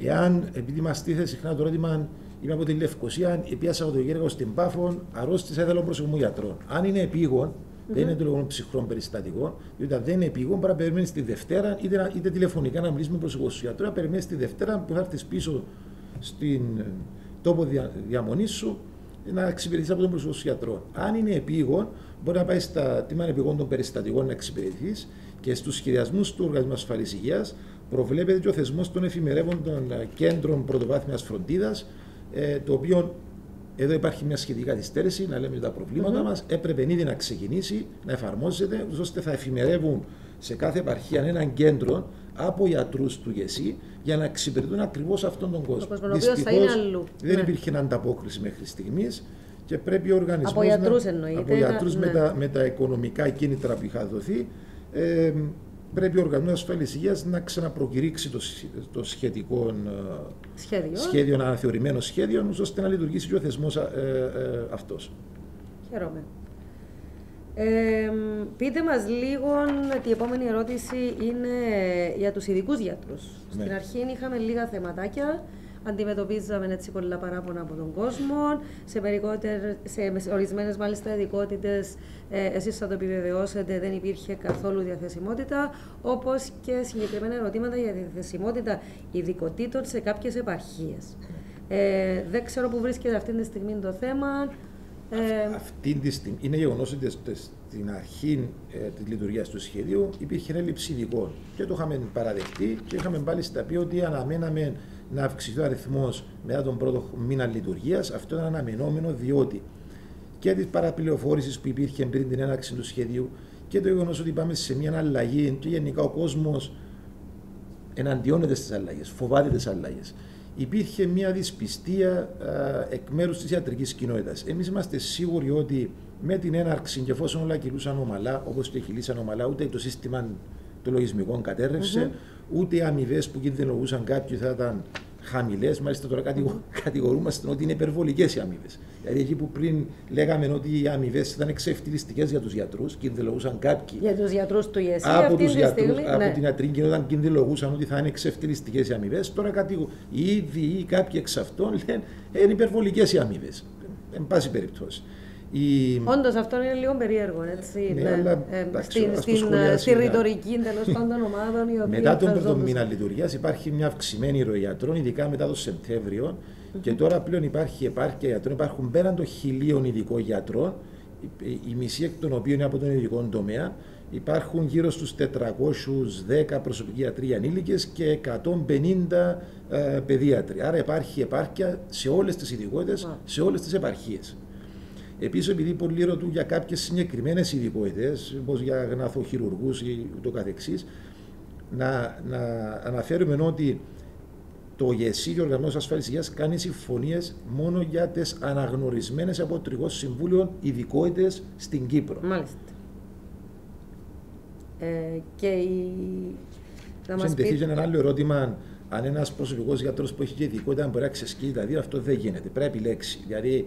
Εάν, επειδή μας τίθεται συχνά το ερώτημα, είμαι από τη Λευκοσία, επία Σαββατοκύριακο στην Πάφων, αρρώστησα, θέλω προσωπικό γιατρό. Αν είναι επίγον, δεν είναι το λεγόμενο ψυχρό περιστατικό, διότι αν δεν είναι επίγον, πρέπει να περιμένεις τη Δευτέρα, είτε, να- είτε τηλεφωνικά να μιλήσει με προσωπικό σου γιατρό, να περιμένεις τη Δευτέρα που θα έρθεις πίσω στην ε, τόπο δια, διαμονής σου να εξυπηρετήσει από τον προσωπικό σου γιατρό. Αν είναι επίγον, μπορεί να πάει στα τμήματα επιγόντων των περιστατικών να εξυπηρετηθεί και στους σχεδιασμούς του Οργανισμού Ασφαλής Υγείας προβλέπεται και ο θεσμός των εφημερεύοντων ε, κέντρων πρωτοβάθμιας φροντίδας, το οποίο εδώ υπάρχει μια σχετική καθυστέρηση, να λέμε τα προβλήματα μας. Έπρεπε ήδη να ξεκινήσει, να εφαρμόζεται, ώστε θα εφημερεύουν σε κάθε επαρχία έναν κέντρο από γιατρούς του ΓΕΣΥ για να εξυπηρετούν ακριβώς αυτόν τον κόσμο. κόσμο, ο οποίος θα Δυστυχώς, είναι αλλού. Δεν Ναι. υπήρχε ανταπόκριση μέχρι στιγμής και πρέπει ο οργανισμός. Από γιατρούς εννοείται, Από γιατρούς να- με, ναι. τα, με τα οικονομικά κίνητρα που είχαν δοθεί. Ε, πρέπει ο Οργανισμός Ασφάλειας Υγείας να ξαναπροκηρύξει το, σχ- το σχετικό ε, Σχέδιο. σχέδιο, ένα αναθεωρημένο σχέδιο, ώστε να λειτουργήσει και ο θεσμός ε, ε, αυτός. Χαίρομαι. Ε, πείτε μας λίγο, ότι η επόμενη ερώτηση είναι για τους ειδικούς γιατρούς. Ναι. Στην αρχή είχαμε λίγα θεματάκια, αντιμετωπίζαμε έτσι πολλά παράπονα από τον κόσμο, σε, περικότερ- σε με- ορισμένες μάλιστα ειδικότητες, ε, εσείς θα το επιβεβαιώσετε, δεν υπήρχε καθόλου διαθεσιμότητα, όπως και συγκεκριμένα ερωτήματα για διαθεσιμότητα ειδικοτήτων σε κάποιες επαρχίες. Ε, δεν ξέρω που βρίσκεται αυτή τη στιγμή το θέμα. Ε, Αυτή τη στιγμή είναι γεγονός ότι στε- στην αρχή ε, της λειτουργίας του σχεδίου υπήρχε έλλειψη ειδικών. Και το είχαμε παραδεχτεί και είχαμε πάλι στα πει ότι αναμέναμε να αυξηθεί ο αριθμός μετά τον πρώτο μήνα λειτουργίας. Αυτό ήταν αναμενόμενο διότι και της παραπληροφόρησης που υπήρχε πριν την έναρξη του σχεδίου και το γεγονός ότι πάμε σε μια αλλαγή και γενικά ο κόσμος εναντιώνεται στις αλλαγές, φοβάται τις αλλαγές. Υπήρχε μια δυσπιστία α, εκ μέρους της ιατρικής κοινότητας. Εμείς είμαστε σίγουροι ότι με την έναρξη και εφόσον όλα κυλούσαν ομαλά, όπως και κυλήσαν ομαλά, ούτε το σύστημα των λογισμικών κατέρευσε, ούτε οι αμοιβές που κινδυνολογούσαν κάποιοι θα ήταν χαμηλές. Μάλιστα τώρα κατηγο- κατηγορούμαστε ότι είναι υπερβολικές οι αμοιβές. Δηλαδή εκεί που πριν λέγαμε ότι οι αμοιβές ήταν εξευτελιστικέ για τους γιατρούς, κινδυνολογούσαν κάποιοι Για τους γιατρούς του ΙΕΣΥ, από αυτή τους τη γιατρούς, στιγμή. από ναι. την ιατρική κοινότητα κινδυνολογούσαν ότι θα είναι εξευτελιστικέ οι αμοιβές. Τώρα κατηγο... οι ίδιοι ή κάποιοι εξ αυτών λένε «Ε, είναι υπερβολικές οι αμοιβές. Εν πάση περιπτώσει. Η... Όντως αυτό είναι λίγο περίεργο. Έτσι, Ναι, αλλά, Ε, εντάξει, στην, ας το στην, σχολιάσουμε στη μετά. ρητορική τέλος πάντων ομάδων οι οποίοι. Μετά τον πρώτο εκφραζόντουσαν. μήνα λειτουργίας υπάρχει μια αυξημένη ροή γιατρών, ειδικά μετά το σεπτεμβριο Και τώρα πλέον υπάρχει επάρκεια γιατρών. Υπάρχουν πέραν των χιλίων ειδικών γιατρών, η- η μισή εκ των οποίων είναι από τον ειδικό τομέα. Υπάρχουν γύρω στους 410 προσωπικοί γιατροί ανήλικες και 150 ε, παιδίατροι. Άρα υπάρχει επάρκεια σε όλες τις ειδικότητες, Wow. σε όλες τις επαρχίες. Επίσης, επειδή πολλοί ρωτούν για κάποιες συγκεκριμένες ειδικότητε, όπως για γναθοχειρουργούς ή ούτω καθεξής, να, να αναφέρουμε ότι το ΓΕΣΥ και ο Οργανισμό Ασφάλεια Υγείας κάνει συμφωνίες μόνο για τις αναγνωρισμένες από το Τριγό Συμβούλιο ειδικότητε στην Κύπρο. Μάλιστα. Ε, και η. Να μας Συντεθεί πείτε- και ένα άλλο ερώτημα αν ένας προσωπικός γιατρός που έχει και ειδικότητα μπορεί να ξεσκύει τα δύο, αυτό δεν γίνεται. Πρέπει να επιλέξει. Δηλαδή,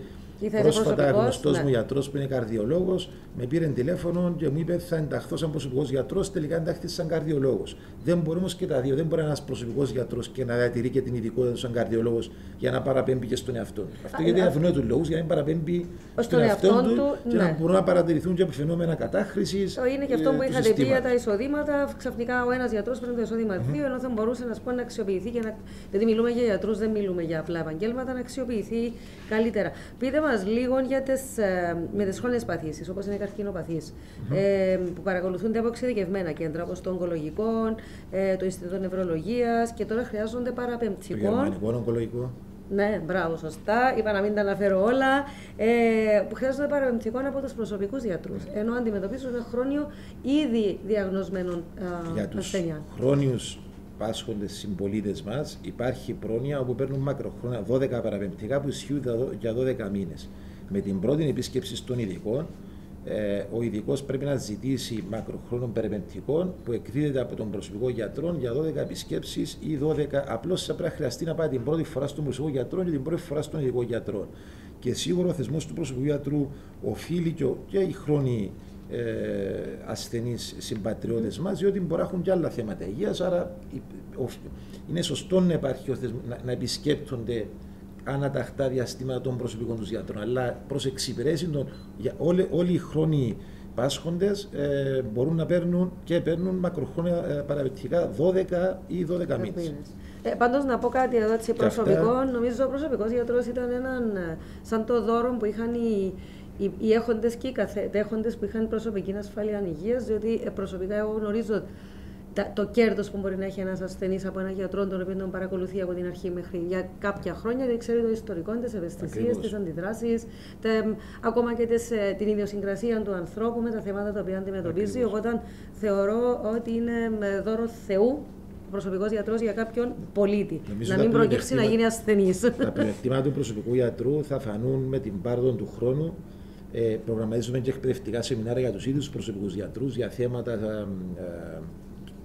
Πρόσφατα γνωστός ναι. μου γιατρός που είναι καρδιολόγος με πήρε τηλέφωνο και μου είπε θα ενταχθώ σαν προσωπικός γιατρός. Τελικά εντάχθηκε σαν καρδιολόγος. Δεν μπορεί όμως και τα δύο. Δεν μπορεί ένας προσωπικός γιατρός και να διατηρεί και την ειδικότητα του σαν καρδιολόγος για να παραπέμπει και στον εαυτό του. Αυτό γιατί είναι αυνό τους λόγους για να μην παραπέμπει στον εαυτό του και να ναι. μπορούν να παρατηρηθούν και φαινόμενα κατάχρησης. Είναι και αυτό που είχατε πει για τα εισοδήματα. Ξαφνικά ο ένας γιατρός παίρνει το εισόδημα δύο, ενώ θα μπορούσε να, να αξιοποιηθεί. Και να... Γιατί μιλούμε για γιατρούς, δεν μιλούμε για απλά επαγγέλματα, να αξιοποιηθεί καλύτερα. Πείτε μας λίγο για τις, ε, με τις χρόνιε παθήσεις, όπως είναι οι καρκινοπαθεί, mm-hmm. ε, που παρακολουθούνται από εξειδικευμένα κέντρα, όπως το Ογκολογικό, ε, το Ινστιτούτο Νευρολογίας και τώρα χρειάζονται παραπεμπτικό. Το Γερμανικό Ογκολογικό. Ναι, μπράβο, σωστά. Είπα να μην τα αναφέρω όλα. Ε, που χρειάζονται παραπεμπτικό από τους προσωπικούς γιατρούς. Ενώ αντιμετωπίζουν χρόνιο ήδη διαγνωσμένων ασθενειών. Χρόνιους πάσχοντες συμπολίτες μας υπάρχει πρόνοια όπου παίρνουν μακροχρόνια 12 παραπεμπτικά που ισχύουν για 12 μήνες. Με την πρώτη επίσκεψη των ειδικών, ε, ο ειδικός πρέπει να ζητήσει μακροχρόνων παραπεμπτικών που εκδίδεται από τον προσωπικό γιατρό για 12 επισκέψεις ή 12. Απλώς θα πρέπει να χρειαστεί να πάει την πρώτη φορά στον προσωπικό γιατρό και την πρώτη φορά στον ειδικό γιατρό. Και σίγουρα ο θεσμός του προσωπικού γιατρού οφείλει και οι χρόνοι ε, ασθενείς συμπατριώτες μας, διότι μπορεί να έχουν και άλλα θέματα υγείας. Άρα είναι σωστό να υπάρχει να, να επισκέπτονται αναταχτά διαστήματα των προσωπικών τους γιατρών. Αλλά προς εξυπηρέτηση των. Όλοι, όλοι οι χρόνοι πάσχοντες ε, μπορούν να παίρνουν και παίρνουν μακροχρόνια ε, παραπληκτικά 12 ή 12 μήνες. Ε, Πάντως να πω κάτι εδώ έτσι προσωπικό. Αυτά... Νομίζω ο προσωπικός γιατρός ήταν έναν ε, σαν το δώρο που είχαν οι, οι, οι έχοντες και οι καθέτεχοντε που είχαν προσωπική ασφάλεια υγεία, διότι ε, προσωπικά εγώ γνωρίζω το κέρδος που μπορεί να έχει ένας ασθενής από έναν γιατρό, τον οποίο τον παρακολουθεί από την αρχή μέχρι για κάποια χρόνια, δεν ξέρει το ιστορικό, τι ευαισθησίε, τις αντιδράσεις, ακόμα και τις, ε, την ιδιοσυγκρασία του ανθρώπου με τα θέματα τα οποία αντιμετωπίζει. Ακριβώς. Οπότε θεωρώ ότι είναι με δώρο Θεού προσωπικός γιατρός για κάποιον πολίτη. Νομίζω να μην προκύψει να γίνει ασθενής. Τα πλεονεκτήματα του προσωπικού γιατρού θα φανούν με την πάρδο του χρόνου. Ε, προγραμματίζουμε και εκπαιδευτικά σεμινάρια για τους ίδιους προσωπικούς γιατρούς για θέματα ε,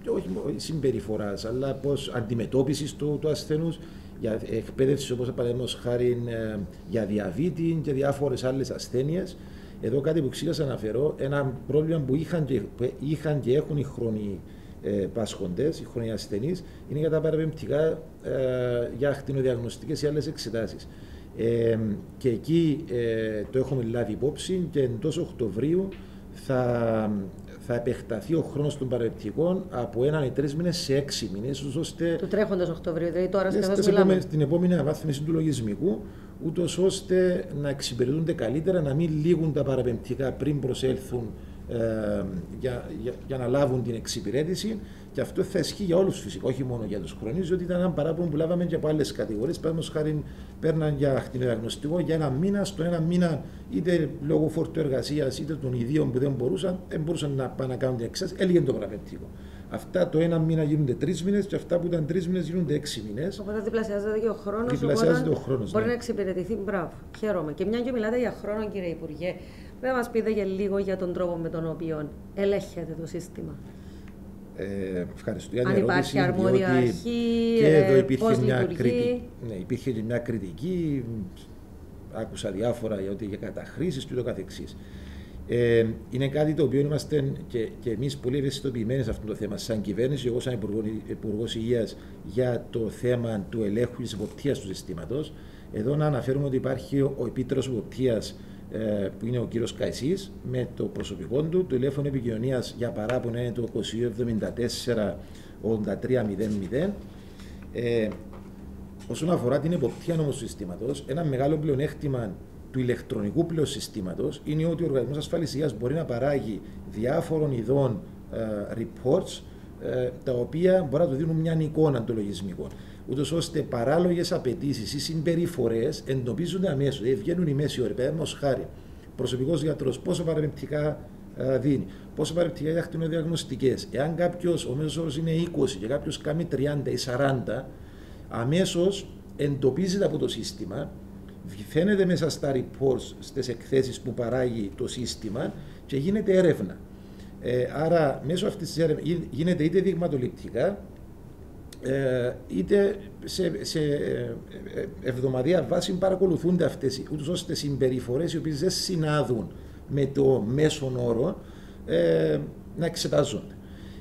όχι συμπεριφοράς, αλλά πώς αντιμετώπισης του, του ασθενούς, για εκπαίδευση όπως παραδείγματος χάρη ε, για διαβήτη και διάφορες άλλες ασθένειες. Εδώ κάτι που ξύλα αναφέρω, ένα πρόβλημα που είχαν και, που είχαν και έχουν οι χρόνοι ε, πάσχοντες, οι χρόνοι ασθενείς, είναι για τα παραπεμπτικά ε, για ακτινοδιαγνωστικέ ή άλλες εξετάσεις. Ε, και εκεί ε, το έχουμε λάβει υπόψη και εντός Οκτωβρίου θα θα επεκταθεί ο χρόνος των παρεπτικών από έναν ή τρεις μήνες σε έξι μήνες. Ώστε... Του τρέχοντος Οκτωβρίου, δηλαδή τώρα σχεδόν Στην επόμενη αναβάθμιση του λογισμικού, ούτως ώστε να εξυπηρετούνται καλύτερα, να μην λήγουν τα παραπεμπτικά πριν προσέλθουν ε, για, για, για, να λάβουν την εξυπηρέτηση. Και αυτό θα ισχύει για όλους φυσικά, όχι μόνο για τους χρονεί, διότι ήταν ένα παράπονο που λάβαμε και από άλλες κατηγορίες. Παραδείγματο χάρη, παίρναν για ακτινοδιαγνωστικό για ένα μήνα. Στο ένα μήνα, είτε λόγω φόρτου εργασίας, είτε των ιδίων που δεν μπορούσαν, δεν μπορούσαν να πάνε να κάνουν την εξέταση, έλεγε το παραπεμπτικό. Αυτά το ένα μήνα γίνονται τρεις μήνες και αυτά που ήταν τρεις μήνες γίνονται έξι μήνες. Οπότε διπλασιάζεται και ο χρόνος. Διπλασιάζεται ο χρόνος. Μπορεί ναι. να εξυπηρετηθεί. Μπράβο. Χαίρομαι. Και μια και μιλάτε για χρόνο, κύριε Υπουργέ, δεν μας πείτε για λίγο για τον τρόπο με τον οποίο ελέγχεται το σύστημα. Ε, ευχαριστώ για την Αν ερώτηση. υπάρχει αρμόδια αρχή, και εδώ υπήρχε μια, κριτική, ναι, υπήρχε και μια κριτική, άκουσα διάφορα για, ότι για καταχρήσεις και ούτω καθεξής. Ε, είναι κάτι το οποίο είμαστε και, και εμείς πολύ ευαισθητοποιημένοι σε αυτό το θέμα. Σαν κυβέρνηση, εγώ σαν Υπουργό Υγείας, για το θέμα του ελέγχου της εποπτείας του συστήματος. Εδώ να αναφέρουμε ότι υπάρχει ο Επίτροπος Εποπτείας ε, που είναι ο κύριος Καϊσής, με το προσωπικό του. Το τηλέφωνο επικοινωνίας για παράπονα είναι το 2274 8300. Ε, όσον αφορά την εποπτεία όμω του συστήματο, ένα μεγάλο πλεονέκτημα του ηλεκτρονικού πλέον συστήματο είναι ότι ο Οργανισμός Ασφάλεια μπορεί να παράγει διάφορων ειδών ε, reports ε, τα οποία μπορεί να του δίνουν μια εικόνα των λογισμικών. Ούτως ώστε παράλογες απαιτήσεις ή συμπεριφορές εντοπίζονται αμέσως. Δηλαδή βγαίνουν οι μέση όροι. Παραδείγματος χάρη, προσωπικός γιατρός, πόσο παραπληκτικά ε, δίνει, πόσο παραπληκτικά για ακτινοδιαγνωστικέ. Εάν κάποιος, ο μέσος όρος είναι 20 και κάποιος κάνει 30 ή 40, αμέσως εντοπίζεται από το σύστημα, φαίνεται μέσα στα reports, στις εκθέσεις που παράγει το σύστημα και γίνεται έρευνα. Ε, άρα, μέσω αυτής της έρευνα γίνεται είτε δειγματοληπτικά, ε, είτε σε, σε ε, εβδομαδία βάση παρακολουθούνται αυτές, ούτως ώστε συμπεριφορές οι οποίες δεν συνάδουν με το μέσον όρο ε, να εξετάζονται.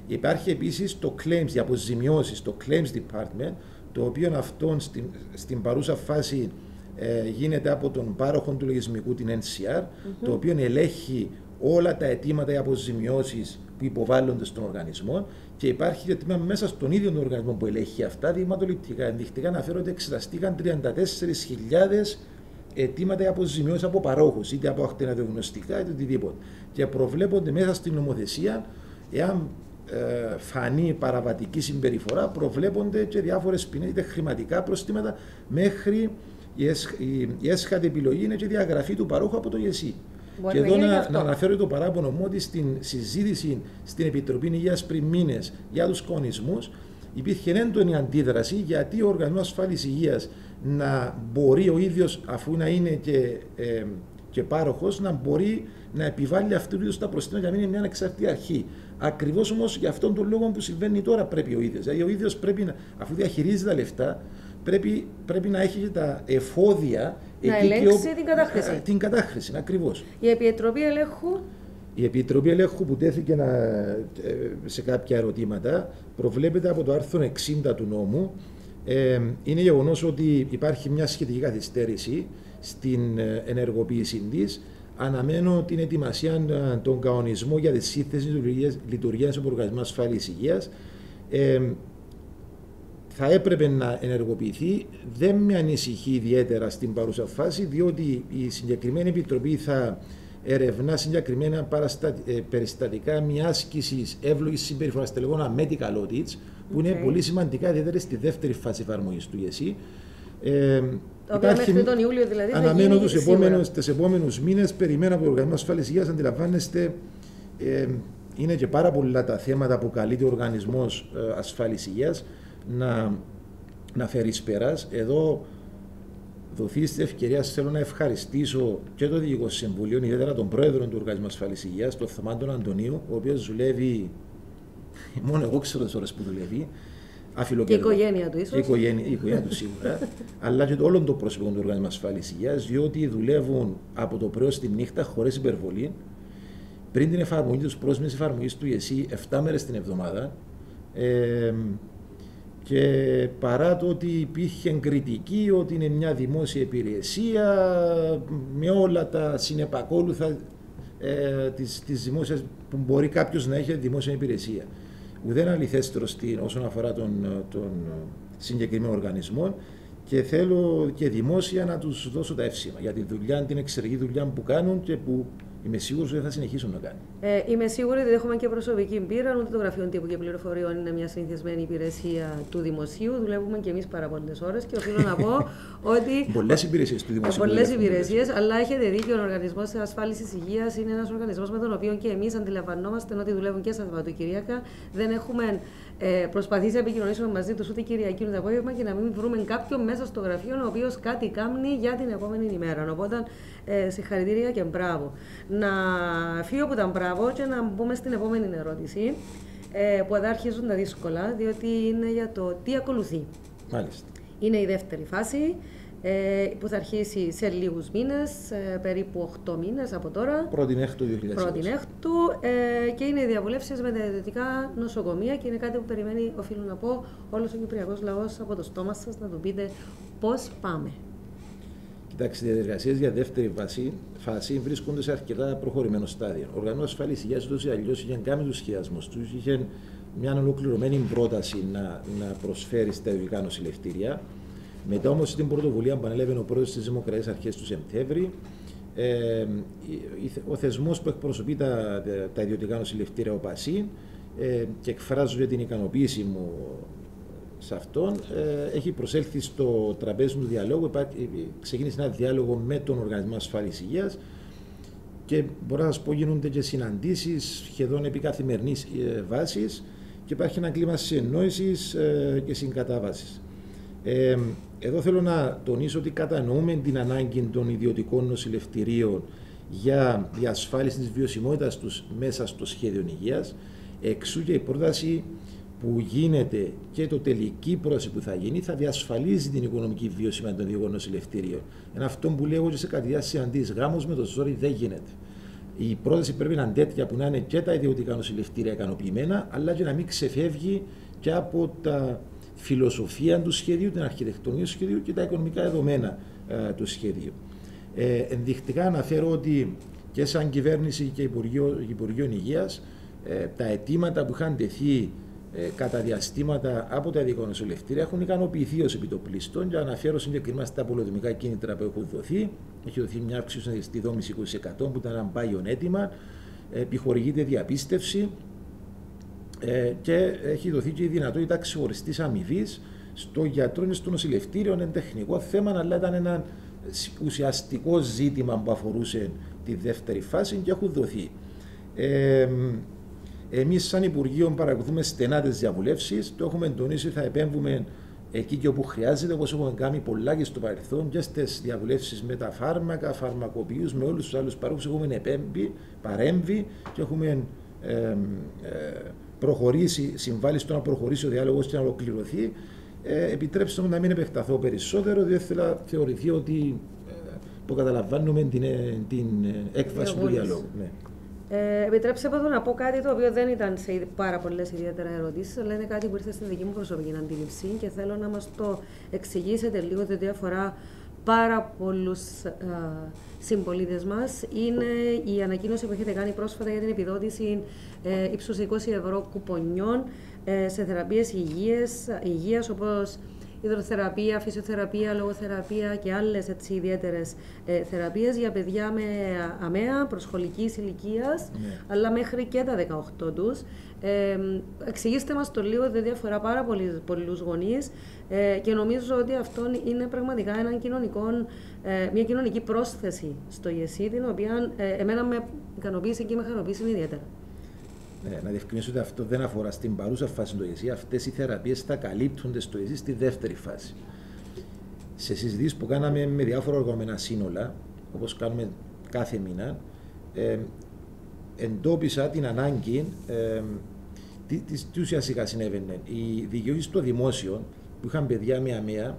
Υπάρχει επίσης το claims, οι αποζημιώσεις, το claims department, το οποίο αυτόν στην, στην παρούσα φάση ε, γίνεται από τον πάροχο του λογισμικού, την NCR, το οποίο ελέγχει όλα τα αιτήματα ή αποζημιώσεις που υποβάλλονται στον οργανισμό και υπάρχει αιτήμα μέσα στον ίδιο τον οργανισμό που ελέγχει αυτά δειγματοληπτικά. Ενδεικτικά αναφέρω ότι εξεταστήκαν 34.000 αιτήματα ή αποζημιώσεις από παρόχους, είτε από ακτιναδιογνωστικά είτε οτιδήποτε. Και προβλέπονται μέσα στην νομοθεσία, εάν ε, φανεί παραβατική συμπεριφορά, προβλέπονται και διάφορες ποινές, είτε χρηματικά προστήματα, μέχρι η, η έσχατη επιλογή είναι και διαγραφή του παρόχου από το ΓΕΣΥ. Και εδώ να, να, αναφέρω το παράπονο μου ότι στην συζήτηση στην Επιτροπή Υγείας πριν μήνες για τους κονισμούς υπήρχε έντονη αντίδραση γιατί ο Οργανισμό Ασφάλεια Υγείας να μπορεί ο ίδιος, αφού να είναι και, ε, και πάροχος, να μπορεί να επιβάλλει αυτού του είδους τα προστήματα για να μην είναι μια ανεξάρτητη αρχή. Ακριβώς όμως για αυτόν τον λόγο που συμβαίνει τώρα πρέπει ο ίδιος. Δηλαδή ο ίδιος πρέπει να, αφού διαχειρίζει τα λεφτά, πρέπει, πρέπει να έχει τα εφόδια. Να ελέγξει την κατάχρηση. Ε, την κατάχρηση, ακριβώς. Η Επιτροπή Ελέγχου; Η Επιτροπή Ελέγχου που τέθηκε να, ε, σε κάποια ερωτήματα προβλέπεται από το άρθρο 60 του νόμου. Ε, είναι γεγονός ότι υπάρχει μια σχετική καθυστέρηση στην ε, ενεργοποίησή της. Αναμένω την ετοιμασία των κανονισμών για τη σύνθεση λειτουργίας του Οργανισμού Ασφάλειας Υγείας. Ε, θα έπρεπε να ενεργοποιηθεί. Δεν με ανησυχεί ιδιαίτερα στην παρούσα φάση, διότι η συγκεκριμένη επιτροπή θα ερευνά συγκεκριμένα ε, περιστατικά μιας άσκησης εύλογης συμπεριφοράς, τα λεγόμενα medical audits, που είναι πολύ σημαντικά, ιδιαίτερα στη δεύτερη φάση εφαρμογής του ΙΕΣΥ. Ε, Οποία μέχρι τον Ιούλιο δηλαδή. Αναμένω τους επόμενους μήνες, περιμένω από το Οργανισμό Ασφάλειας Υγείας, αντιλαμβάνεστε. Ε, είναι και πάρα πολλά τα θέματα που καλείται ο Οργανισμός ε, Ασφάλειας Υγείας να, να φέρεις πέρας. Εδώ δοθείς τη ευκαιρία, θέλω να ευχαριστήσω και το Διοικητικό Συμβουλίο, ιδιαίτερα τον πρόεδρο του Οργανισμού Ασφάλεια Υγείας, τον Θεμάντον Αντωνίου, ο οποίος δουλεύει, μόνο εγώ ξέρω τις ώρες που δουλεύει. Και η οικογένεια του, ίσως. Η οικογένεια, η οικογένεια του σίγουρα. αλλά και όλων των πρόσωπων του Οργανισμού Ασφάλεια Υγείας, διότι δουλεύουν από το πρωί στη νύχτα χωρίς υπερβολή. Πριν την εφαρμογή τους, πρόσμηση εφαρμογής του ΕΣΥ, 7 μέρες την εβδομάδα. Ε, και παρά το ότι υπήρχε κριτική ότι είναι μια δημόσια υπηρεσία με όλα τα συνεπακόλουθα ε, της, της δημόσιας, που μπορεί κάποιος να έχει δημόσια υπηρεσία. Ουδέν αληθέστερο όσον αφορά τον, τον συγκεκριμένο οργανισμό και θέλω και δημόσια να τους δώσω τα εύσημα για τη δουλειά, την εξεργή δουλειά που κάνουν και που Είμαι σίγουρος ότι θα συνεχίσουν να κάνουν. Ε, είμαι σίγουρη ότι έχουμε και προσωπική πείρα. Ούτε το Γραφείο Τύπου και Πληροφοριών είναι μια συνηθισμένη υπηρεσία του δημοσίου. Δουλεύουμε και εμείς πάρα πολλές ώρες και οφείλω να πω ότι. Πολλές υπηρεσίες του δημοσίου. Πολλές υπηρεσίες, αλλά έχετε δίκιο. Ο Οργανισμός Ασφάλισης Υγείας είναι ένας οργανισμός με τον οποίο και εμείς αντιλαμβανόμαστε ότι δουλεύουν και Σαββατοκυριακά. Δεν έχουμε ε, προσπαθήσει να επικοινωνήσουμε μαζί τους ούτε Κυριακή ούτε απόγευμα και να μην βρούμε κάποιον μέσα στο γραφείο ο οποίος κάτι κάνει για την επόμενη ημέρα. Οπότε ε, συγχαρητήρια και μπράβο. Να φύγω από τα μπράβο και να μπούμε στην επόμενη ερώτηση. Ε, που εδώ αρχίζουν τα δύσκολα, διότι είναι για το τι ακολουθεί. Μάλιστα. Είναι η δεύτερη φάση ε, που θα αρχίσει σε λίγους μήνες, ε, περίπου 8 μήνες από τώρα. Πρώτη έκτου 2020. Πρώτη έκτου ε, και είναι οι διαβουλεύσεις με τα ιδιωτικά νοσοκομεία και είναι κάτι που περιμένει, οφείλω να πω, όλος ο Κυπριακός λαός από το στόμα σας να του πείτε πώς πάμε. Κοιτάξτε, οι διαδικασίες για δεύτερη φάση, φάση βρίσκονται σε αρκετά προχωρημένο στάδιο. Ο Οργανισμό Ασφαλής Υγείας ούτως ή αλλιώς είχε κάνει τους σχεδιασμούς του, είχε μια ολοκληρωμένη πρόταση να, να προσφέρει στα ιδιωτικά νοσηλευτήρια. Μετά όμως την πρωτοβουλία που ανέλαβε ο πρόεδρος της Δημοκρατίας αρχές του Σεπτέμβρη, ε, ο θεσμός που εκπροσωπεί τα, τα ιδιωτικά νοσηλευτήρια, ο ΠΑΣΥ, ε, και εκφράζω την ικανοποίηση μου σε αυτόν, ε, έχει προσέλθει στο τραπέζι του διαλόγου. Ε, ξεκίνησε ένα διάλογο με τον Οργανισμό Ασφάλεια Υγείας και μπορώ να σας πω γίνονται και συναντήσεις σχεδόν επί καθημερινής ε, βάσης και υπάρχει ένα κλίμα συνεννόησης και συγκατάβασης. Ε, εδώ θέλω να τονίσω ότι κατανοούμε την ανάγκη των ιδιωτικών νοσηλευτηρίων για διασφάλιση της βιωσιμότητας τους μέσα στο σχέδιο υγείας. Εξού και η πρόταση που γίνεται και το τελική πρόσθεση που θα γίνει θα διασφαλίζει την οικονομική βιωσιμότητα των ειδικών νοσηλευτήριων. Είναι αυτό που λέω και σε καρδιά συναντήσει. Γάμο με το ζόρι δεν γίνεται. Η πρόταση πρέπει να είναι τέτοια που να είναι και τα ιδιωτικά νοσηλευτήρια ικανοποιημένα, αλλά και να μην ξεφεύγει και από τα φιλοσοφία του σχεδίου, την αρχιτεκτονία του σχεδίου και τα οικονομικά δεδομένα ε, του σχεδίου. Ε, ενδεικτικά αναφέρω ότι και σαν κυβέρνηση και Υπουργείο, Υπουργείο Υγείας ε, τα αιτήματα που είχαν τεθεί ε, κατά διαστήματα από τα ειδικά νοσηλευτήρια έχουν ικανοποιηθεί ως επιτοπλίστων και αναφέρω συγκεκριμένα στα πολυδομικά κίνητρα που έχουν δοθεί. Έχει δοθεί μια αύξηση στη δόμηση 20% που ήταν ένα πάγιον αίτημα. Επιχορηγείται διαπίστευση ε, και έχει δοθεί και η δυνατότητα ξεχωριστής αμοιβής στο γιατρό και στο νοσηλευτήριο. Είναι τεχνικό θέμα, αλλά ήταν ένα ουσιαστικό ζήτημα που αφορούσε τη δεύτερη φάση και έχουν δοθεί. Ε, Εμείς, σαν Υπουργείο, παρακολουθούμε στενά τις διαβουλεύσεις. Το έχουμε τονίσει, θα επέμβουμε εκεί και όπου χρειάζεται, όπως έχουμε κάνει πολλά και στο παρελθόν και στις διαβουλεύσεις με τα φάρμακα, φαρμακοποιούς, με όλους τους άλλους παρόχους. Έχουμε επέμβει, παρέμβει και έχουμε ε, ε, προχωρήσει, συμβάλει στο να προχωρήσει ο διάλογος και να ολοκληρωθεί. Ε, επιτρέψτε μου να μην επεκταθώ περισσότερο, διότι θέλω να θεωρηθεί ότι ε, που καταλαβαίνουμε την, ε, την ε, έκβαση του διαλόγου. Ναι. Ε, επιτρέψτε μου να πω κάτι το οποίο δεν ήταν σε πάρα πολλές ιδιαίτερα ερωτήσεις, αλλά είναι κάτι που ήρθε στην δική μου προσωπική αντίληψη και θέλω να μας το εξηγήσετε λίγο, διότι αφορά πάρα πολλούς συμπολίτες μας. Είναι η ανακοίνωση που έχετε κάνει πρόσφατα για την επιδότηση ε, ύψους 20 ευρώ κουπονιών ε, σε θεραπείες υγείας, όπως υδροθεραπεία, φυσιοθεραπεία, λογοθεραπεία και άλλες έτσι ιδιαίτερες ε, θεραπείες για παιδιά με αμαία προσχολικής ηλικίας, ναι. αλλά μέχρι και τα 18 τους. Ε, εξηγήστε μας το λίγο, διότι αφορά πάρα πολλού πολλούς γονείς ε, και νομίζω ότι αυτό είναι πραγματικά ένα κοινωνικό, ε, μια κοινωνική πρόσθεση στο ΙΕΣΥ, την οποία ε, εμένα με ικανοποίησε και με ικανοποίησε ιδιαίτερα. Ναι, να διευκρινίσω ότι αυτό δεν αφορά στην παρούσα φάση του ΕΣΥ. Αυτές οι θεραπείες θα καλύπτονται στο ΕΣΥ στη δεύτερη φάση. Σε συζητήσεις που κάναμε με διάφορα οργανωμένα σύνολα, όπως κάνουμε κάθε μήνα, ε, εντόπισα την ανάγκη. Ε, τι, τι, ουσιαστικά συνέβαινε. Οι δικαιώσει στο δημόσιο που είχαν παιδιά με αμαία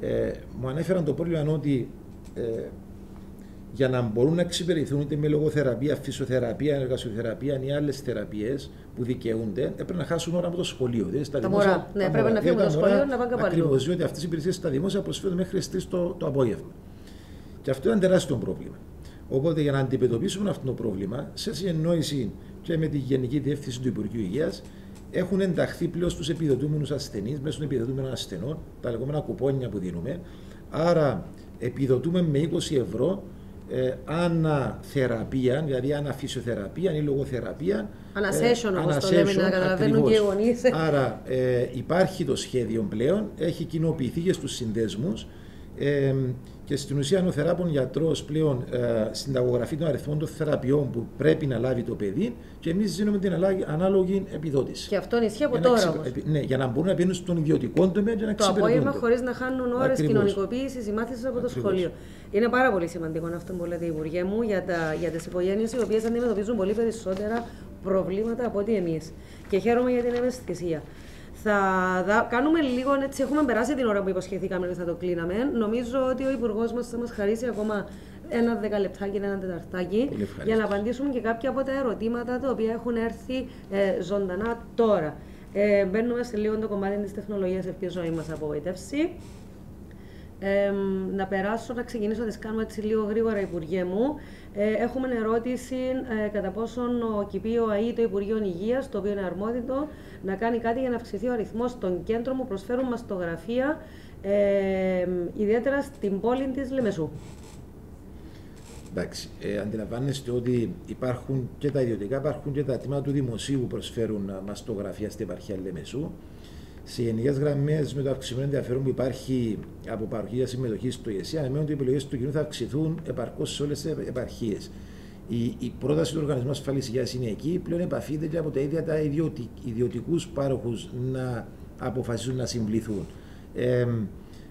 ε, μου ανέφεραν το πρόβλημα ότι ε, για να μπορούν να εξυπηρετηθούν είτε με λογοθεραπεία, φυσιοθεραπεία, εργασιοθεραπεία ή άλλες θεραπείες που δικαιούνται, έπρεπε να χάσουν ώρα από το σχολείο. Δηλαδή στα τα δημόσια, μωρά. Ναι, πρέπει να φύγουν από το σχολείο να πάνε κάπου αλλού. Ακριβώς, διότι αυτές οι υπηρεσίες στα δημόσια προσφέρουν μέχρι τι 3 το, το απόγευμα. Και αυτό είναι τεράστιο πρόβλημα. Οπότε για να αντιμετωπίσουμε αυτό το πρόβλημα, σε συνεννόηση και με τη Γενική Διεύθυνση του Υπουργείου Υγείας, έχουν ενταχθεί πλέον στους επιδοτούμενους ασθενείς, μέσω των επιδοτούμενων ασθενών, τα λεγόμενα κουπόνια που δίνουμε. Άρα, επιδοτούμε με 20 ευρώ ε, αναθεραπεία, δηλαδή αναφυσιοθεραπεία ή λογοθεραπεία. Ανασέσιον, ε, όπως το λέμε, να καταλαβαίνουν και οι γονείς. Άρα ε, υπάρχει το σχέδιο πλέον, έχει κοινοποιηθεί και στους συνδέσμους. Ε, και στην ουσία ο θεράπων γιατρός πλέον ε, συνταγογραφεί των αριθμών των θεραπείων που πρέπει να λάβει το παιδί και εμείς δίνουμε την ανάλογη επιδότηση. Και αυτό ισχύει από τώρα όμως. Ναι, για να μπορούν να μπαίνουν στον ιδιωτικό τομέα και να Το απόγευμα χωρίς να χάνουν ώρες κοινωνικοποίησης ή μάθηση από το σχολείο. Είναι πάρα πολύ σημαντικό αυτό που λέτε, Υπουργέ μου, για, για τις οικογένειες οι οποίες αντιμετωπίζουν πολύ περισσότερα προβλήματα από ότι εμείς. Και χαίρομαι για την ευαισθησία. Θα δα... κάνουμε λίγο έτσι. Έχουμε περάσει την ώρα που υποσχεθήκαμε ότι θα το κλείναμε. Νομίζω ότι ο Υπουργός μας θα μας χαρίσει ακόμα ένα δεκαλεπτάκι, ένα τεταρτάκι για να απαντήσουμε και κάποια από τα ερωτήματα τα οποία έχουν έρθει ε, ζωντανά τώρα. Ε, μπαίνουμε σε λίγο το κομμάτι της τεχνολογίας, ελπίζω να μας απογοητεύσει. Ε, να περάσω, να ξεκινήσω να τις κάνω έτσι λίγο γρήγορα, Υπουργέ μου. Ε, έχουμε ερώτηση ε, κατά πόσον ο ΚΙΠΙΟ ΑΗ, το Υπουργείο Υγείας, το οποίο είναι αρμόδιτο, να κάνει κάτι για να αυξηθεί ο αριθμός των κέντρων που προσφέρουν μαστογραφία, ε, ιδιαίτερα στην πόλη της Λεμεσού. Εντάξει, ε, αντιλαμβάνεστε ότι υπάρχουν και τα ιδιωτικά, υπάρχουν και τα τμήματα του δημοσίου που προσφέρουν μαστογραφία στην επαρχία Λεμεσού σε γενικές γραμμές, με το αυξημένο ενδιαφέρον που υπάρχει από παροχή για συμμετοχή στο ΙΕΣΥ, αναμένω ότι οι επιλογές του κοινού θα αυξηθούν επαρκώς σε όλες τις επαρχίες. Η, η πρόταση του Οργανισμού Ασφαλή Υγεία είναι εκεί, πλέον επαφείται και από τα ίδια τα ιδιωτικούς πάροχους να αποφασίσουν να συμβληθούν. Ε,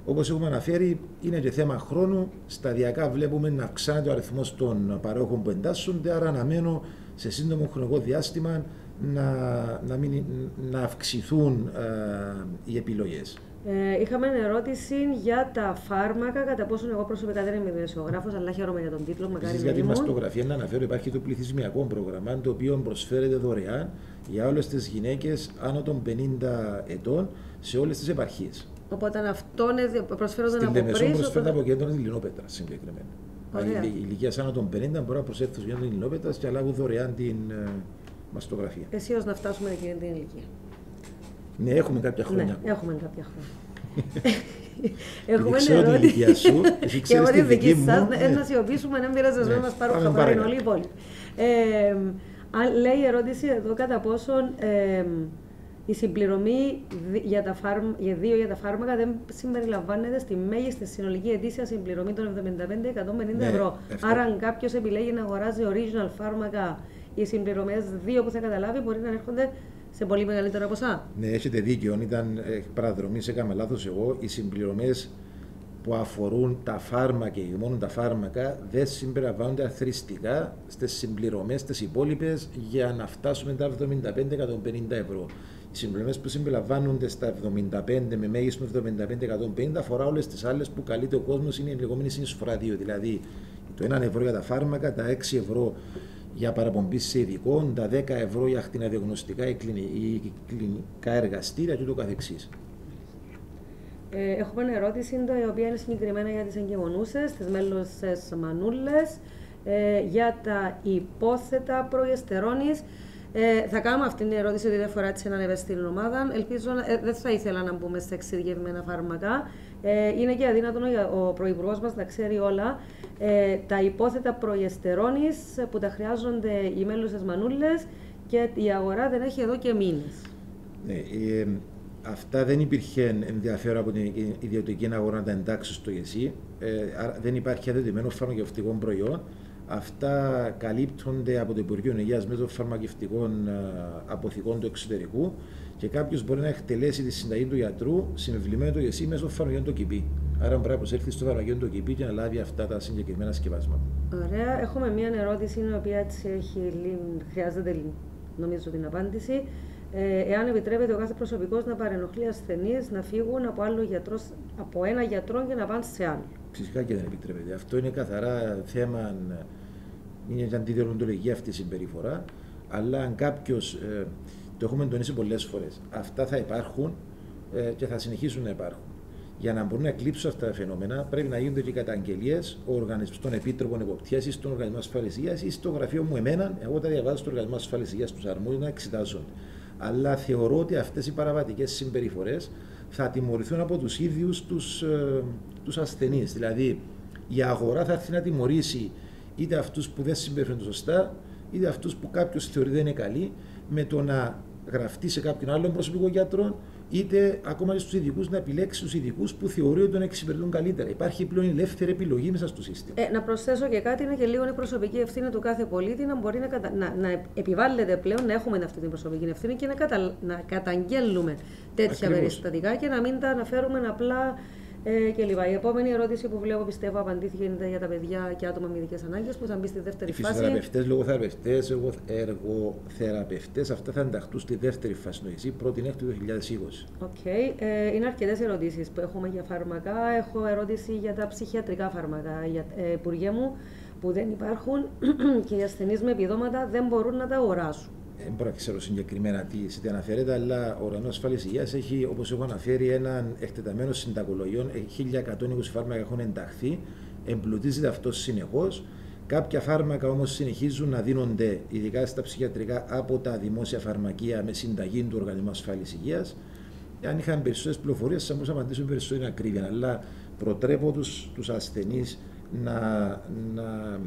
Όπως έχουμε αναφέρει, είναι και θέμα χρόνου. Σταδιακά βλέπουμε να αυξάνεται ο αριθμός των παρόχων που εντάσσονται, άρα αναμένω σε σύντομο χρονικό διάστημα να, να, μην, να αυξηθούν ε, οι επιλογές. Ε, είχαμε ερώτηση για τα φάρμακα, κατά πόσο εγώ προσωπικά δεν είμαι δημοσιογράφος, αλλά χαίρομαι για τον τίτλο. Μακάρι για τη μαστογραφία, να αναφέρω, υπάρχει το πληθυσμιακό πρόγραμμα, το οποίο προσφέρεται δωρεάν για όλες τις γυναίκες άνω των 50 ετών σε όλες τις επαρχίες. Οπότε αυτό προσφέρονται από πριν. Στην προσφέρονται από κέντρο Ελληνόπετρα συγκεκριμένα. Αν ηλικία άνω των 50 μπορεί να προσέλθουν στο κέντρο Ελληνόπετρα και να λάβουν δωρεάν την ε, μαστογραφία. Εσύ να φτάσουμε εκείνη την ηλικία. Ναι, έχουμε κάποια χρόνια. Ναι, έχουμε κάποια χρόνια. Έχουμε ξέρω την ηλικία σου, εσύ ξέρεις την δική μου. Σας, να σιωπήσουμε, να πειράζει, να μας πάρουν χαμπάρι όλοι οι υπόλοιποι. Λέει η ερώτηση εδώ κατά πόσον η συμπληρωμή για, τα φάρμ, για δύο για τα φάρμακα δεν συμπεριλαμβάνεται στη μέγιστη συνολική ετήσια συμπληρωμή των 75-150 ναι, ευρώ. Άρα, αν κάποιος επιλέγει να αγοράζει original φάρμακα, οι συμπληρωμές δύο που θα καταλάβει μπορεί να έρχονται σε πολύ μεγαλύτερα ποσά. Ναι, έχετε δίκιο. Ήταν ε, παραδρομή, έκανα λάθος εγώ. Οι συμπληρωμές που αφορούν τα φάρμακα και μόνο τα φάρμακα δεν συμπεριλαμβάνονται αθρηστικά στις συμπληρωμές τις υπόλοιπες για να φτάσουμε τα 75-150 ευρώ. Οι συμπληρωμές που συμπεριλαμβάνονται στα 75 με μέγιστο 75-150 αφορά όλες τις άλλες που καλείται ο κόσμος είναι η λεγόμενη συνεισφορά 2. Δηλαδή το 1 ευρώ για τα φάρμακα, τα 6 ευρώ για παραπομπή σε ειδικό, τα 10 ευρώ για ακτιναδιαγνωστικά ή κλινικά εργαστήρια και ούτω καθεξής. Ε, έχουμε μια ερώτηση η οποία είναι συγκεκριμένα για τις εγκαιμονούσες, τις μέλωσες μανούλες, ε, για τα υπόθετα προεστερόνης. Ε, θα κάνουμε αυτή την ερώτηση ότι δεν αφορά της έναν ευαίσθητη ομάδα. Ελπίζω, ε, δεν θα ήθελα να μπούμε σε εξειδικευμένα φάρμακα. Ε, είναι και αδύνατο ο Πρωθυπουργός μας να ξέρει όλα. Ε, τα υπόθετα προϊεστερόνη που τα χρειάζονται οι μέλουσε μανούλες και η αγορά δεν έχει εδώ και μήνες. Ναι, ε, αυτά δεν υπήρχε ενδιαφέρον από την ιδιωτική αγορά να τα εντάξεις στο ΓΕΣΥ. Ε, δεν υπάρχει αδετημένο φαρμακευτικό προϊόν. Αυτά καλύπτονται από το Υπουργείο Υγείας μέσω φαρμακευτικών ε, αποθηκών του εξωτερικού και κάποιος μπορεί να εκτελέσει τη συνταγή του γιατρού συμβεβλημένο το ΓΕΣΥ μέσω φαρμακευτικών του ΚΙΠΗ. Άρα πρέπει να προσέλθει στο φαρμακείο του ΚΙΠΗ και να λάβει αυτά τα συγκεκριμένα σκευάσματα. Ωραία. Έχουμε μία ερώτηση η οποία έτσι έχει, χρειάζεται νομίζω την απάντηση. Ε, εάν επιτρέπεται ο κάθε προσωπικός να παρενοχλεί ασθενείς να φύγουν από, άλλο γιατρό, από ένα γιατρό και να πάνε σε άλλο. Φυσικά και δεν επιτρέπεται. Αυτό είναι καθαρά θέμα, είναι αντιδιορμοντολογική αυτή η συμπεριφορά. Αλλά αν κάποιος, ε, το έχουμε τονίσει πολλές φορές, αυτά θα υπάρχουν ε, και θα συνεχίσουν να υπάρχουν. Για να μπορούν να εκλείψουν αυτά τα φαινόμενα, πρέπει να γίνονται και καταγγελίες στον Επίτροπο Εποπτείας ή στον Οργανισμό Ασφαλισία ή στο γραφείο μου εμένα. Εγώ τα διαβάζω στο Οργανισμό Ασφαλισία τους αρμόδιους να εξετάζονται. Αλλά θεωρώ ότι αυτές οι παραβατικές συμπεριφορές θα τιμωρηθούν από τους ίδιους τους τους ασθενείς. Δηλαδή, η αγορά θα έρθει να τιμωρήσει είτε αυτούς που δεν συμπεριφέρονται σωστά, είτε αυτούς που κάποιος θεωρεί δεν είναι καλοί, με το να γραφτεί σε κάποιον άλλον προσωπικό γιατρό, είτε ακόμα και στους ειδικούς να επιλέξει τους ειδικούς που θεωρεί ότι τον εξυπηρετούν καλύτερα. Υπάρχει πλέον ελεύθερη επιλογή μέσα στο σύστημα. Ε, να προσθέσω και κάτι, είναι και λίγο η προσωπική ευθύνη του κάθε πολίτη να μπορεί να, κατα... να, να επιβάλλεται πλέον να έχουμε αυτή την προσωπική ευθύνη και να, κατα... να καταγγέλνουμε τέτοια περιστατικά και να μην τα αναφέρουμε απλά ε, και λοιπά. Η επόμενη ερώτηση που βλέπω πιστεύω απαντήθηκε είναι για τα παιδιά και άτομα με ειδικές ανάγκες που θα μπει στη δεύτερη Οι φάση. Φυσιοθεραπευτές, λογοθεραπευτές, εργοθεραπευτές, αυτά θα ενταχθούν στη δεύτερη φάση νοησή, πρώτη είναι του 2020. Okay. Ε, είναι αρκετές ερωτήσεις που έχουμε για φάρμακα. Έχω ερώτηση για τα ψυχιατρικά φάρμακα. Για, ε, υπουργέ μου, που δεν υπάρχουν και οι ασθενείς με επιδόματα δεν μπορούν να τα αγοράσουν δεν μπορώ να ξέρω συγκεκριμένα τι, τι αναφέρεται, αλλά ο Ουρανός Ασφάλειας Υγείας έχει, όπως έχω αναφέρει, έναν εκτεταμένο συνταγολογιών. 1120 φάρμακα έχουν ενταχθεί, εμπλουτίζεται αυτό συνεχώς. Κάποια φάρμακα όμως συνεχίζουν να δίνονται, ειδικά στα ψυχιατρικά, από τα δημόσια φαρμακεία με συνταγή του Οργανισμού Ασφάλειας Υγείας. Αν είχαν περισσότερες πληροφορίες, θα μπορούσαμε να απαντήσουμε περισσότερη ακρίβεια. Αλλά προτρέπω τους ασθενείς να, να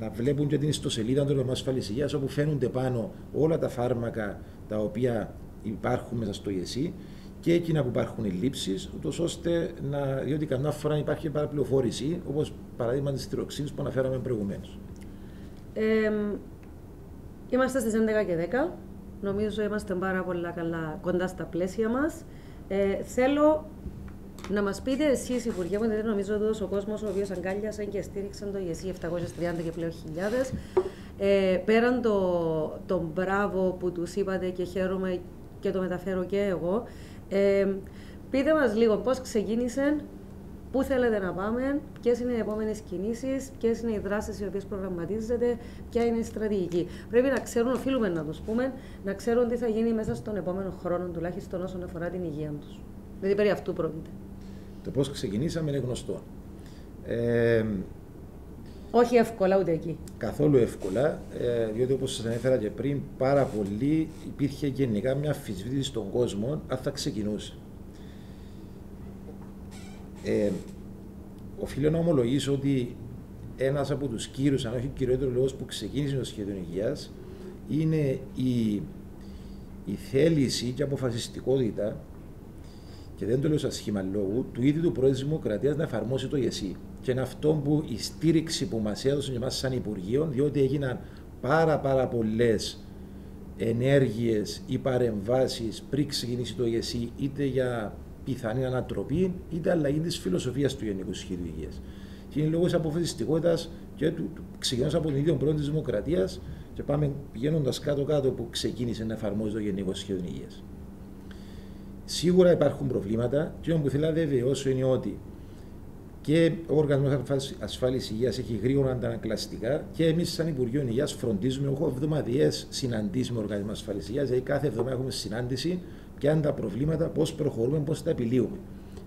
να βλέπουν και την ιστοσελίδα του Οργανισμού Ασφάλεια Υγεία, όπου φαίνονται πάνω όλα τα φάρμακα τα οποία υπάρχουν μέσα στο ΙΕΣΥ και εκείνα που υπάρχουν ελλείψεις, ούτως ώστε να. διότι καμιά φορά υπάρχει παραπληροφόρηση, όπως παράδειγμα της τυροξίνης που αναφέραμε προηγουμένως. Ε, είμαστε στις 11 και 10. Νομίζω είμαστε πάρα πολλά καλά κοντά στα πλαίσια μας. Ε, θέλω να μας πείτε εσείς, Υπουργέ μου, νομίζω ότι ο κόσμος ο οποίος αγκάλιασαν και στήριξαν το ΙΕΣΥ 730 και πλέον χιλιάδες, Ε, πέραν το, το μπράβο που τους είπατε και χαίρομαι και το μεταφέρω και εγώ, ε, πείτε μας λίγο πώς ξεκίνησε, πού θέλετε να πάμε, ποιες είναι οι επόμενες κινήσεις, ποιες είναι οι δράσεις οι οποίες προγραμματίζετε, ποια είναι η στρατηγική. Πρέπει να ξέρουν, οφείλουμε να τους πούμε, να ξέρουν τι θα γίνει μέσα στον επόμενο χρόνο, τουλάχιστον όσον αφορά την υγεία τους. Δηλαδή περί αυτού πρόκειται. Το πώς ξεκινήσαμε είναι γνωστό. Ε, όχι εύκολα ούτε εκεί. Καθόλου εύκολα, ε, διότι όπως σας ανέφερα και πριν, πάρα πολύ υπήρχε γενικά μια αμφισβήτηση στον κόσμο αν θα ξεκινούσε. Ε, οφείλω να ομολογήσω ότι ένας από τους κύριους, αν όχι κυριότερος λόγος που ξεκίνησε το σχέδιο υγείας, είναι η, η θέληση και αποφασιστικότητα, και δεν το λέω σαν σχήμα λόγου, του ίδιου του Πρόεδρου της Δημοκρατίας να εφαρμόσει το ΓΕΣΥ. Και είναι αυτό που η στήριξη που μας έδωσε εμάς σαν Υπουργείο, διότι έγιναν πάρα πάρα πολλές ενέργειες ή παρεμβάσεις πριν ξεκινήσει το ΓΕΣΥ, είτε για πιθανή ανατροπή είτε αλλαγή της φιλοσοφίας του Γενικού Σχεδίου Υγεία. Και είναι λόγω αποφασιστικότητας και του, του ξεκινώντας από την ίδια πρώτη της Δημοκρατίας και πάμε πηγαίνοντας κάτω-κάτω που ξεκίνησε να εφαρμόζει το Γενικό Σχέδιο Υγεία. Σίγουρα υπάρχουν προβλήματα και που θέλω να βεβαιώσω είναι ότι και ο Οργανισμός Ασφάλεια Υγείας έχει γρήγορα αντανακλαστικά και εμείς, σαν Υπουργείο Υγείας, φροντίζουμε. Έχω εβδομαδιαίες συναντήσεις με Οργανισμό Ασφάλεια Υγείας, δηλαδή κάθε εβδομάδα έχουμε συνάντηση ποια είναι τα προβλήματα, πώς προχωρούμε, πώς τα επιλύουμε.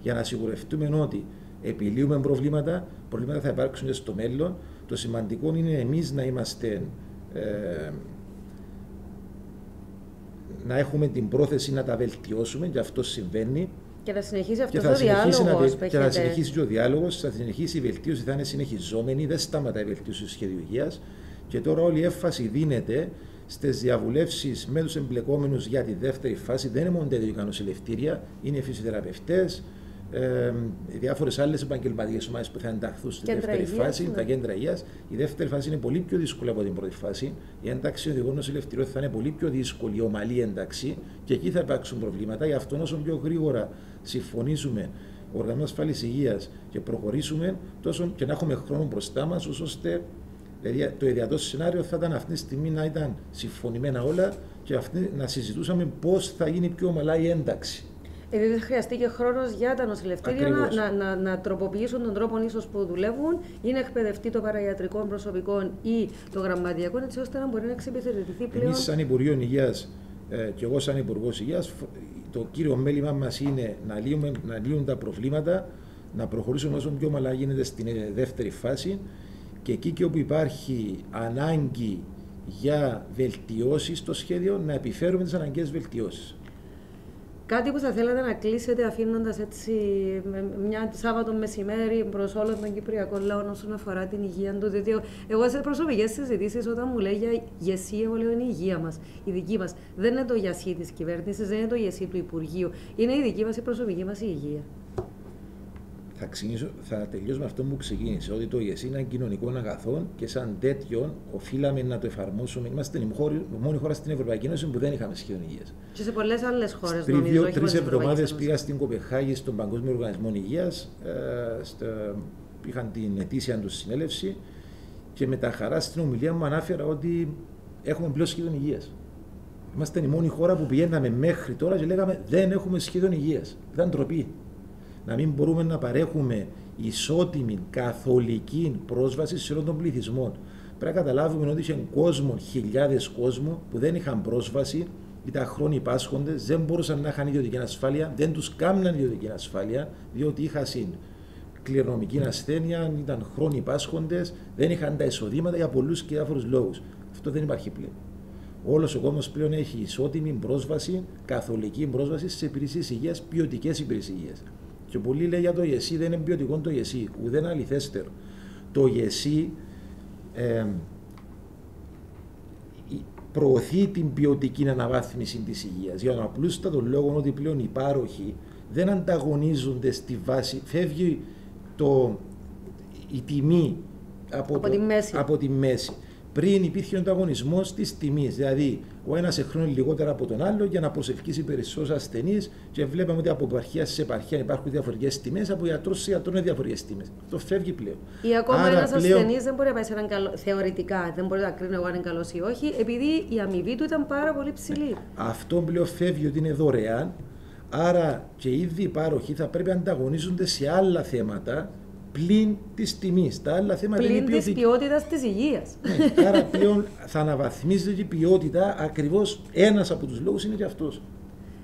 Για να σιγουρευτούμε ότι επιλύουμε προβλήματα, προβλήματα θα υπάρξουν και στο μέλλον. Το σημαντικό είναι εμείς να είμαστε. Ε, να έχουμε την πρόθεση να τα βελτιώσουμε και αυτό συμβαίνει. Και θα συνεχίσει αυτός ο διάλογος. Και θα συνεχίσει και ο διάλογος, θα συνεχίσει η βελτίωση, θα είναι συνεχιζόμενη, δεν σταματάει η βελτίωση του σχέδιου υγείας. Και τώρα όλη η έφαση δίνεται στις διαβουλεύσεις με τους εμπλεκόμενους για τη δεύτερη φάση. Δεν είναι μόνο τα νοσηλευτήρια, είναι οι φυσιοθεραπευτές, ε, διάφορες άλλες επαγγελματικές ομάδες που θα ενταχθούν στη κέντρα δεύτερη υγείας, φάση, ναι. τα κέντρα υγείας. Η δεύτερη φάση είναι πολύ πιο δύσκολη από την πρώτη φάση. Η ένταξη οδηγών νοσηλευτήριων θα είναι πολύ πιο δύσκολη, η ομαλή ένταξη και εκεί θα υπάρξουν προβλήματα. Γι' αυτό όσο πιο γρήγορα συμφωνήσουμε ο Οργανισμό Ασφάλεια Υγείας και προχωρήσουμε, τόσο και να έχουμε χρόνο μπροστά μας, ώστε Δηλαδή το ιδιαίτερο σενάριο θα ήταν αυτή τη στιγμή να ήταν συμφωνημένα όλα και αυτή, να συζητούσαμε πώς θα γίνει πιο ομαλά η ένταξη. Επειδή θα χρειαστεί και χρόνος για τα νοσηλευτήρια να, να, να, να, τροποποιήσουν τον τρόπο ίσως που δουλεύουν ή να εκπαιδευτεί το παραγιατρικό προσωπικό ή το γραμματιακό, έτσι ώστε να μπορεί να εξυπηρετηθεί πλέον. Εμεί, σαν Υπουργείο Υγείας ε, και εγώ, σαν Υπουργός Υγείας, το κύριο μέλημά μας είναι να λύουμε, να λύουν τα προβλήματα, να προχωρήσουμε όσο πιο ομαλά γίνεται στην ε, δεύτερη φάση και εκεί και όπου υπάρχει ανάγκη για βελτιώσεις στο σχέδιο, να επιφέρουμε τις αναγκαίες βελτιώσεις. Κάτι που θα θέλατε να κλείσετε αφήνοντας έτσι μια Σάββατο μεσημέρι προς όλο τον Κυπριακό λαό όσον αφορά την υγεία του. Διότι εγώ σε προσωπικές συζητήσεις, όταν μου λέει για γεσί, εγώ λέω είναι η υγεία μας, η δική μας. Δεν είναι το γεσί της κυβέρνησης, δεν είναι το γεσί του Υπουργείου. Είναι η δική μας, η προσωπική μας υγεία θα, ξεκινήσω, θα τελειώσω με αυτό που ξεκίνησε, ότι το ΙΕΣ είναι ένα κοινωνικό αγαθό και σαν τέτοιο οφείλαμε να το εφαρμόσουμε. Είμαστε η μόνη χώρα στην Ευρωπαϊκή Ένωση που δεν είχαμε σχέδιο υγείας. Και σε πολλές άλλες χώρες Πριν δύο-τρει εβδομάδες πήγα στην Κοπεχάγη στον Παγκόσμιο Οργανισμό Υγείας. Ε, είχαν την ετήσια τους συνέλευση και με τα χαρά στην ομιλία μου ανάφερα ότι έχουμε πλέον σχέδιο υγείας. Είμαστε η μόνη χώρα που πηγαίναμε μέχρι τώρα και λέγαμε δεν έχουμε σχέδιο υγείας. Ήταν ντροπή να μην μπορούμε να παρέχουμε ισότιμη καθολική πρόσβαση σε όλων των πληθυσμών. Πρέπει να καταλάβουμε ότι είχε κόσμο, χιλιάδες κόσμο που δεν είχαν πρόσβαση, ήταν χρόνοι πάσχοντε, δεν μπορούσαν να είχαν ιδιωτική ασφάλεια, δεν τους κάμναν ιδιωτική ασφάλεια, διότι είχαν κληρονομική ασθένεια, ήταν χρόνοι πάσχοντε, δεν είχαν τα εισοδήματα για πολλούς και διάφορους λόγους. Αυτό δεν υπάρχει πλέον. Όλος ο κόσμος πλέον έχει ισότιμη πρόσβαση, καθολική πρόσβαση σε υπηρεσίες υγείας, ποιοτικές υπηρεσίες υγείας. Και πολλοί λέει για το ΓΕΣΥ δεν είναι ποιοτικό το ΓΕΣΥ, ούτε είναι αληθέστερο. Το ΓΕΣΥ ε, προωθεί την ποιοτική αναβάθμιση της υγείας. Για τον απλούστατο λόγο ότι πλέον οι πάροχοι δεν ανταγωνίζονται στη βάση, φεύγει το, η τιμή από, από, τη μέση. από τη μέση. πριν υπήρχε ο ανταγωνισμός της τιμής. Δηλαδή, ο ένας εχρώνει λιγότερα από τον άλλο για να προσελκύσει περισσότερου ασθενείς και βλέπαμε ότι από επαρχία σε επαρχία υπάρχουν διαφορετικές τιμές, από γιατρό σε γιατρό είναι διαφορετικές τιμές. Αυτό φεύγει πλέον. Ή ακόμα ένας πλέον... ασθενής δεν μπορεί να πάει σε έναν καλό. Θεωρητικά δεν μπορεί να κρίνει εγώ αν είναι καλός ή όχι, επειδή η αμοιβή του ήταν πάρα πολύ ψηλή. Αυτό πλέον φεύγει ότι είναι δωρεάν. Άρα και ήδη οι πάροχοι θα πρέπει να ανταγωνίζονται σε άλλα θέματα πλην της τιμής. Τα άλλα θέματα πλην είναι της ποιότητας της υγείας. Ναι, άρα πλέον θα αναβαθμίζεται η ποιότητα. Ακριβώς ένας από τους λόγους είναι και αυτός.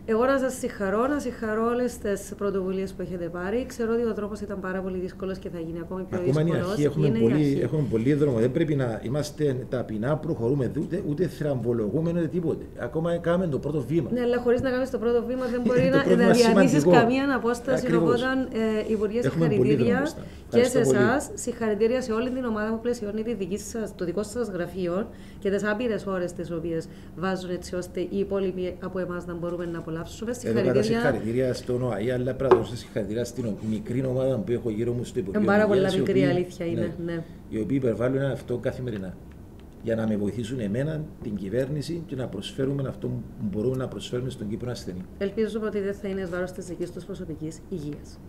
Εγώ να σας συγχαρώ, να συγχαρώ όλες τις πρωτοβουλίες που έχετε πάρει. Ξέρω ότι ο τρόπος ήταν πάρα πολύ δύσκολος και θα γίνει ακόμη πιο δύσκολο. Ακόμα είναι η αρχή, έχουμε, είναι πολύ, αρχή. έχουμε πολύ δρόμο. Δεν πρέπει να είμαστε ταπεινά, προχωρούμε ούτε, ούτε θραμβολογούμε ούτε τίποτε. Ακόμα κάνουμε το πρώτο βήμα. Ναι, αλλά χωρίς να κάνεις το πρώτο βήμα δεν μπορεί να, να διανύσεις καμία απόσταση. Οπότε, ε, Υπουργέ, συγχαρητήρια και σε εσάς. Συγχαρητήρια σε όλη την ομάδα που πλαισιώνει τη δική σας, το δικό σας γραφείο και τις άπειρες ώρες τις οποίες βάζουν έτσι ώστε οι υπόλοιποι από εμάς να μπορούμε να απολαύσουμε. Συγχαρητήρια. Εδώ συγχαρητήρια στον ΟΑΗ, αλλά πρέπει να δώσω συγχαρητήρια στην μικρή ομάδα που έχω γύρω μου στο υπουργείο. Είναι πάρα πολύ μικρή αλήθεια είναι. Ναι, ναι. Οι οποίοι υπερβάλλουν αυτό καθημερινά. Για να με βοηθήσουν εμένα, την κυβέρνηση και να προσφέρουμε αυτό που μπορούμε να προσφέρουμε στον Κύπρο ασθενή. Ελπίζουμε ότι δεν θα είναι βάρος της δικής τους προσωπικής υγείας.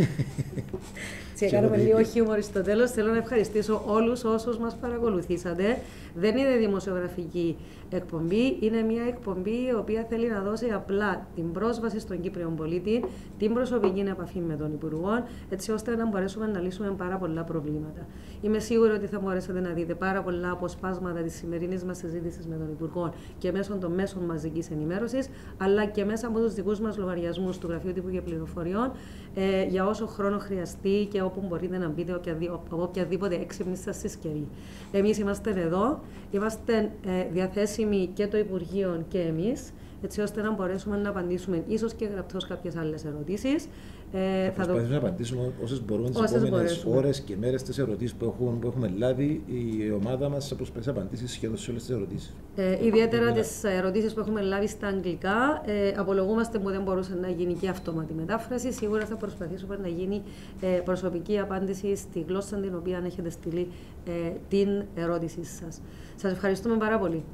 Έτσι, έκαναμε λίγο χιούμορ στο τέλος. Θέλω να ευχαριστήσω όλους όσους μας παρακολουθήσατε. Δεν είναι δημοσιογραφική εκπομπή. Είναι μια εκπομπή η οποία θέλει να δώσει απλά την πρόσβαση στον Κύπριο πολίτη, την προσωπική επαφή με τον Υπουργό, έτσι ώστε να μπορέσουμε να λύσουμε πάρα πολλά προβλήματα. Είμαι σίγουρη ότι θα μπορέσετε να δείτε πάρα πολλά αποσπάσματα της σημερινής μας συζήτησης με τον Υπουργό και μέσω των μέσων μαζικής ενημέρωσης, αλλά και μέσα από τους δικούς μας λογαριασμούς του Γραφείου Τύπου και Πληροφοριών, ε, για όσο χρόνο χρειαστεί και όπου μπορείτε να μπείτε από οποιαδήποτε έξυπνη σας συσκευή. Εμείς είμαστε εδώ, είμαστε ε, διαθέσιμοι και το Υπουργείο και εμείς, έτσι ώστε να μπορέσουμε να απαντήσουμε ίσως και γραπτώ κάποιες άλλες ερωτήσεις. Ε, θα προσπαθήσουμε το... να απαντήσουμε όσες μπορούμε τις επόμενες ώρες και μέρες τι ερωτήσεις που, έχουμε, που έχουμε λάβει. Η ομάδα μας θα προσπαθήσει να απαντήσει σχεδόν σε όλες τις ερωτήσεις. Ε, ιδιαίτερα τις ερωτήσεις που έχουμε λάβει στα αγγλικά. Ε, απολογούμαστε που δεν μπορούσε να γίνει και αυτόματη μετάφραση. Σίγουρα θα προσπαθήσουμε να γίνει ε, προσωπική απάντηση στη γλώσσα την οποία έχετε στείλει ε, την ερώτησή σας. Σας ευχαριστούμε πάρα πολύ.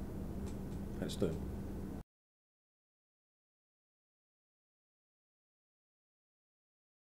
Ευχαριστώ.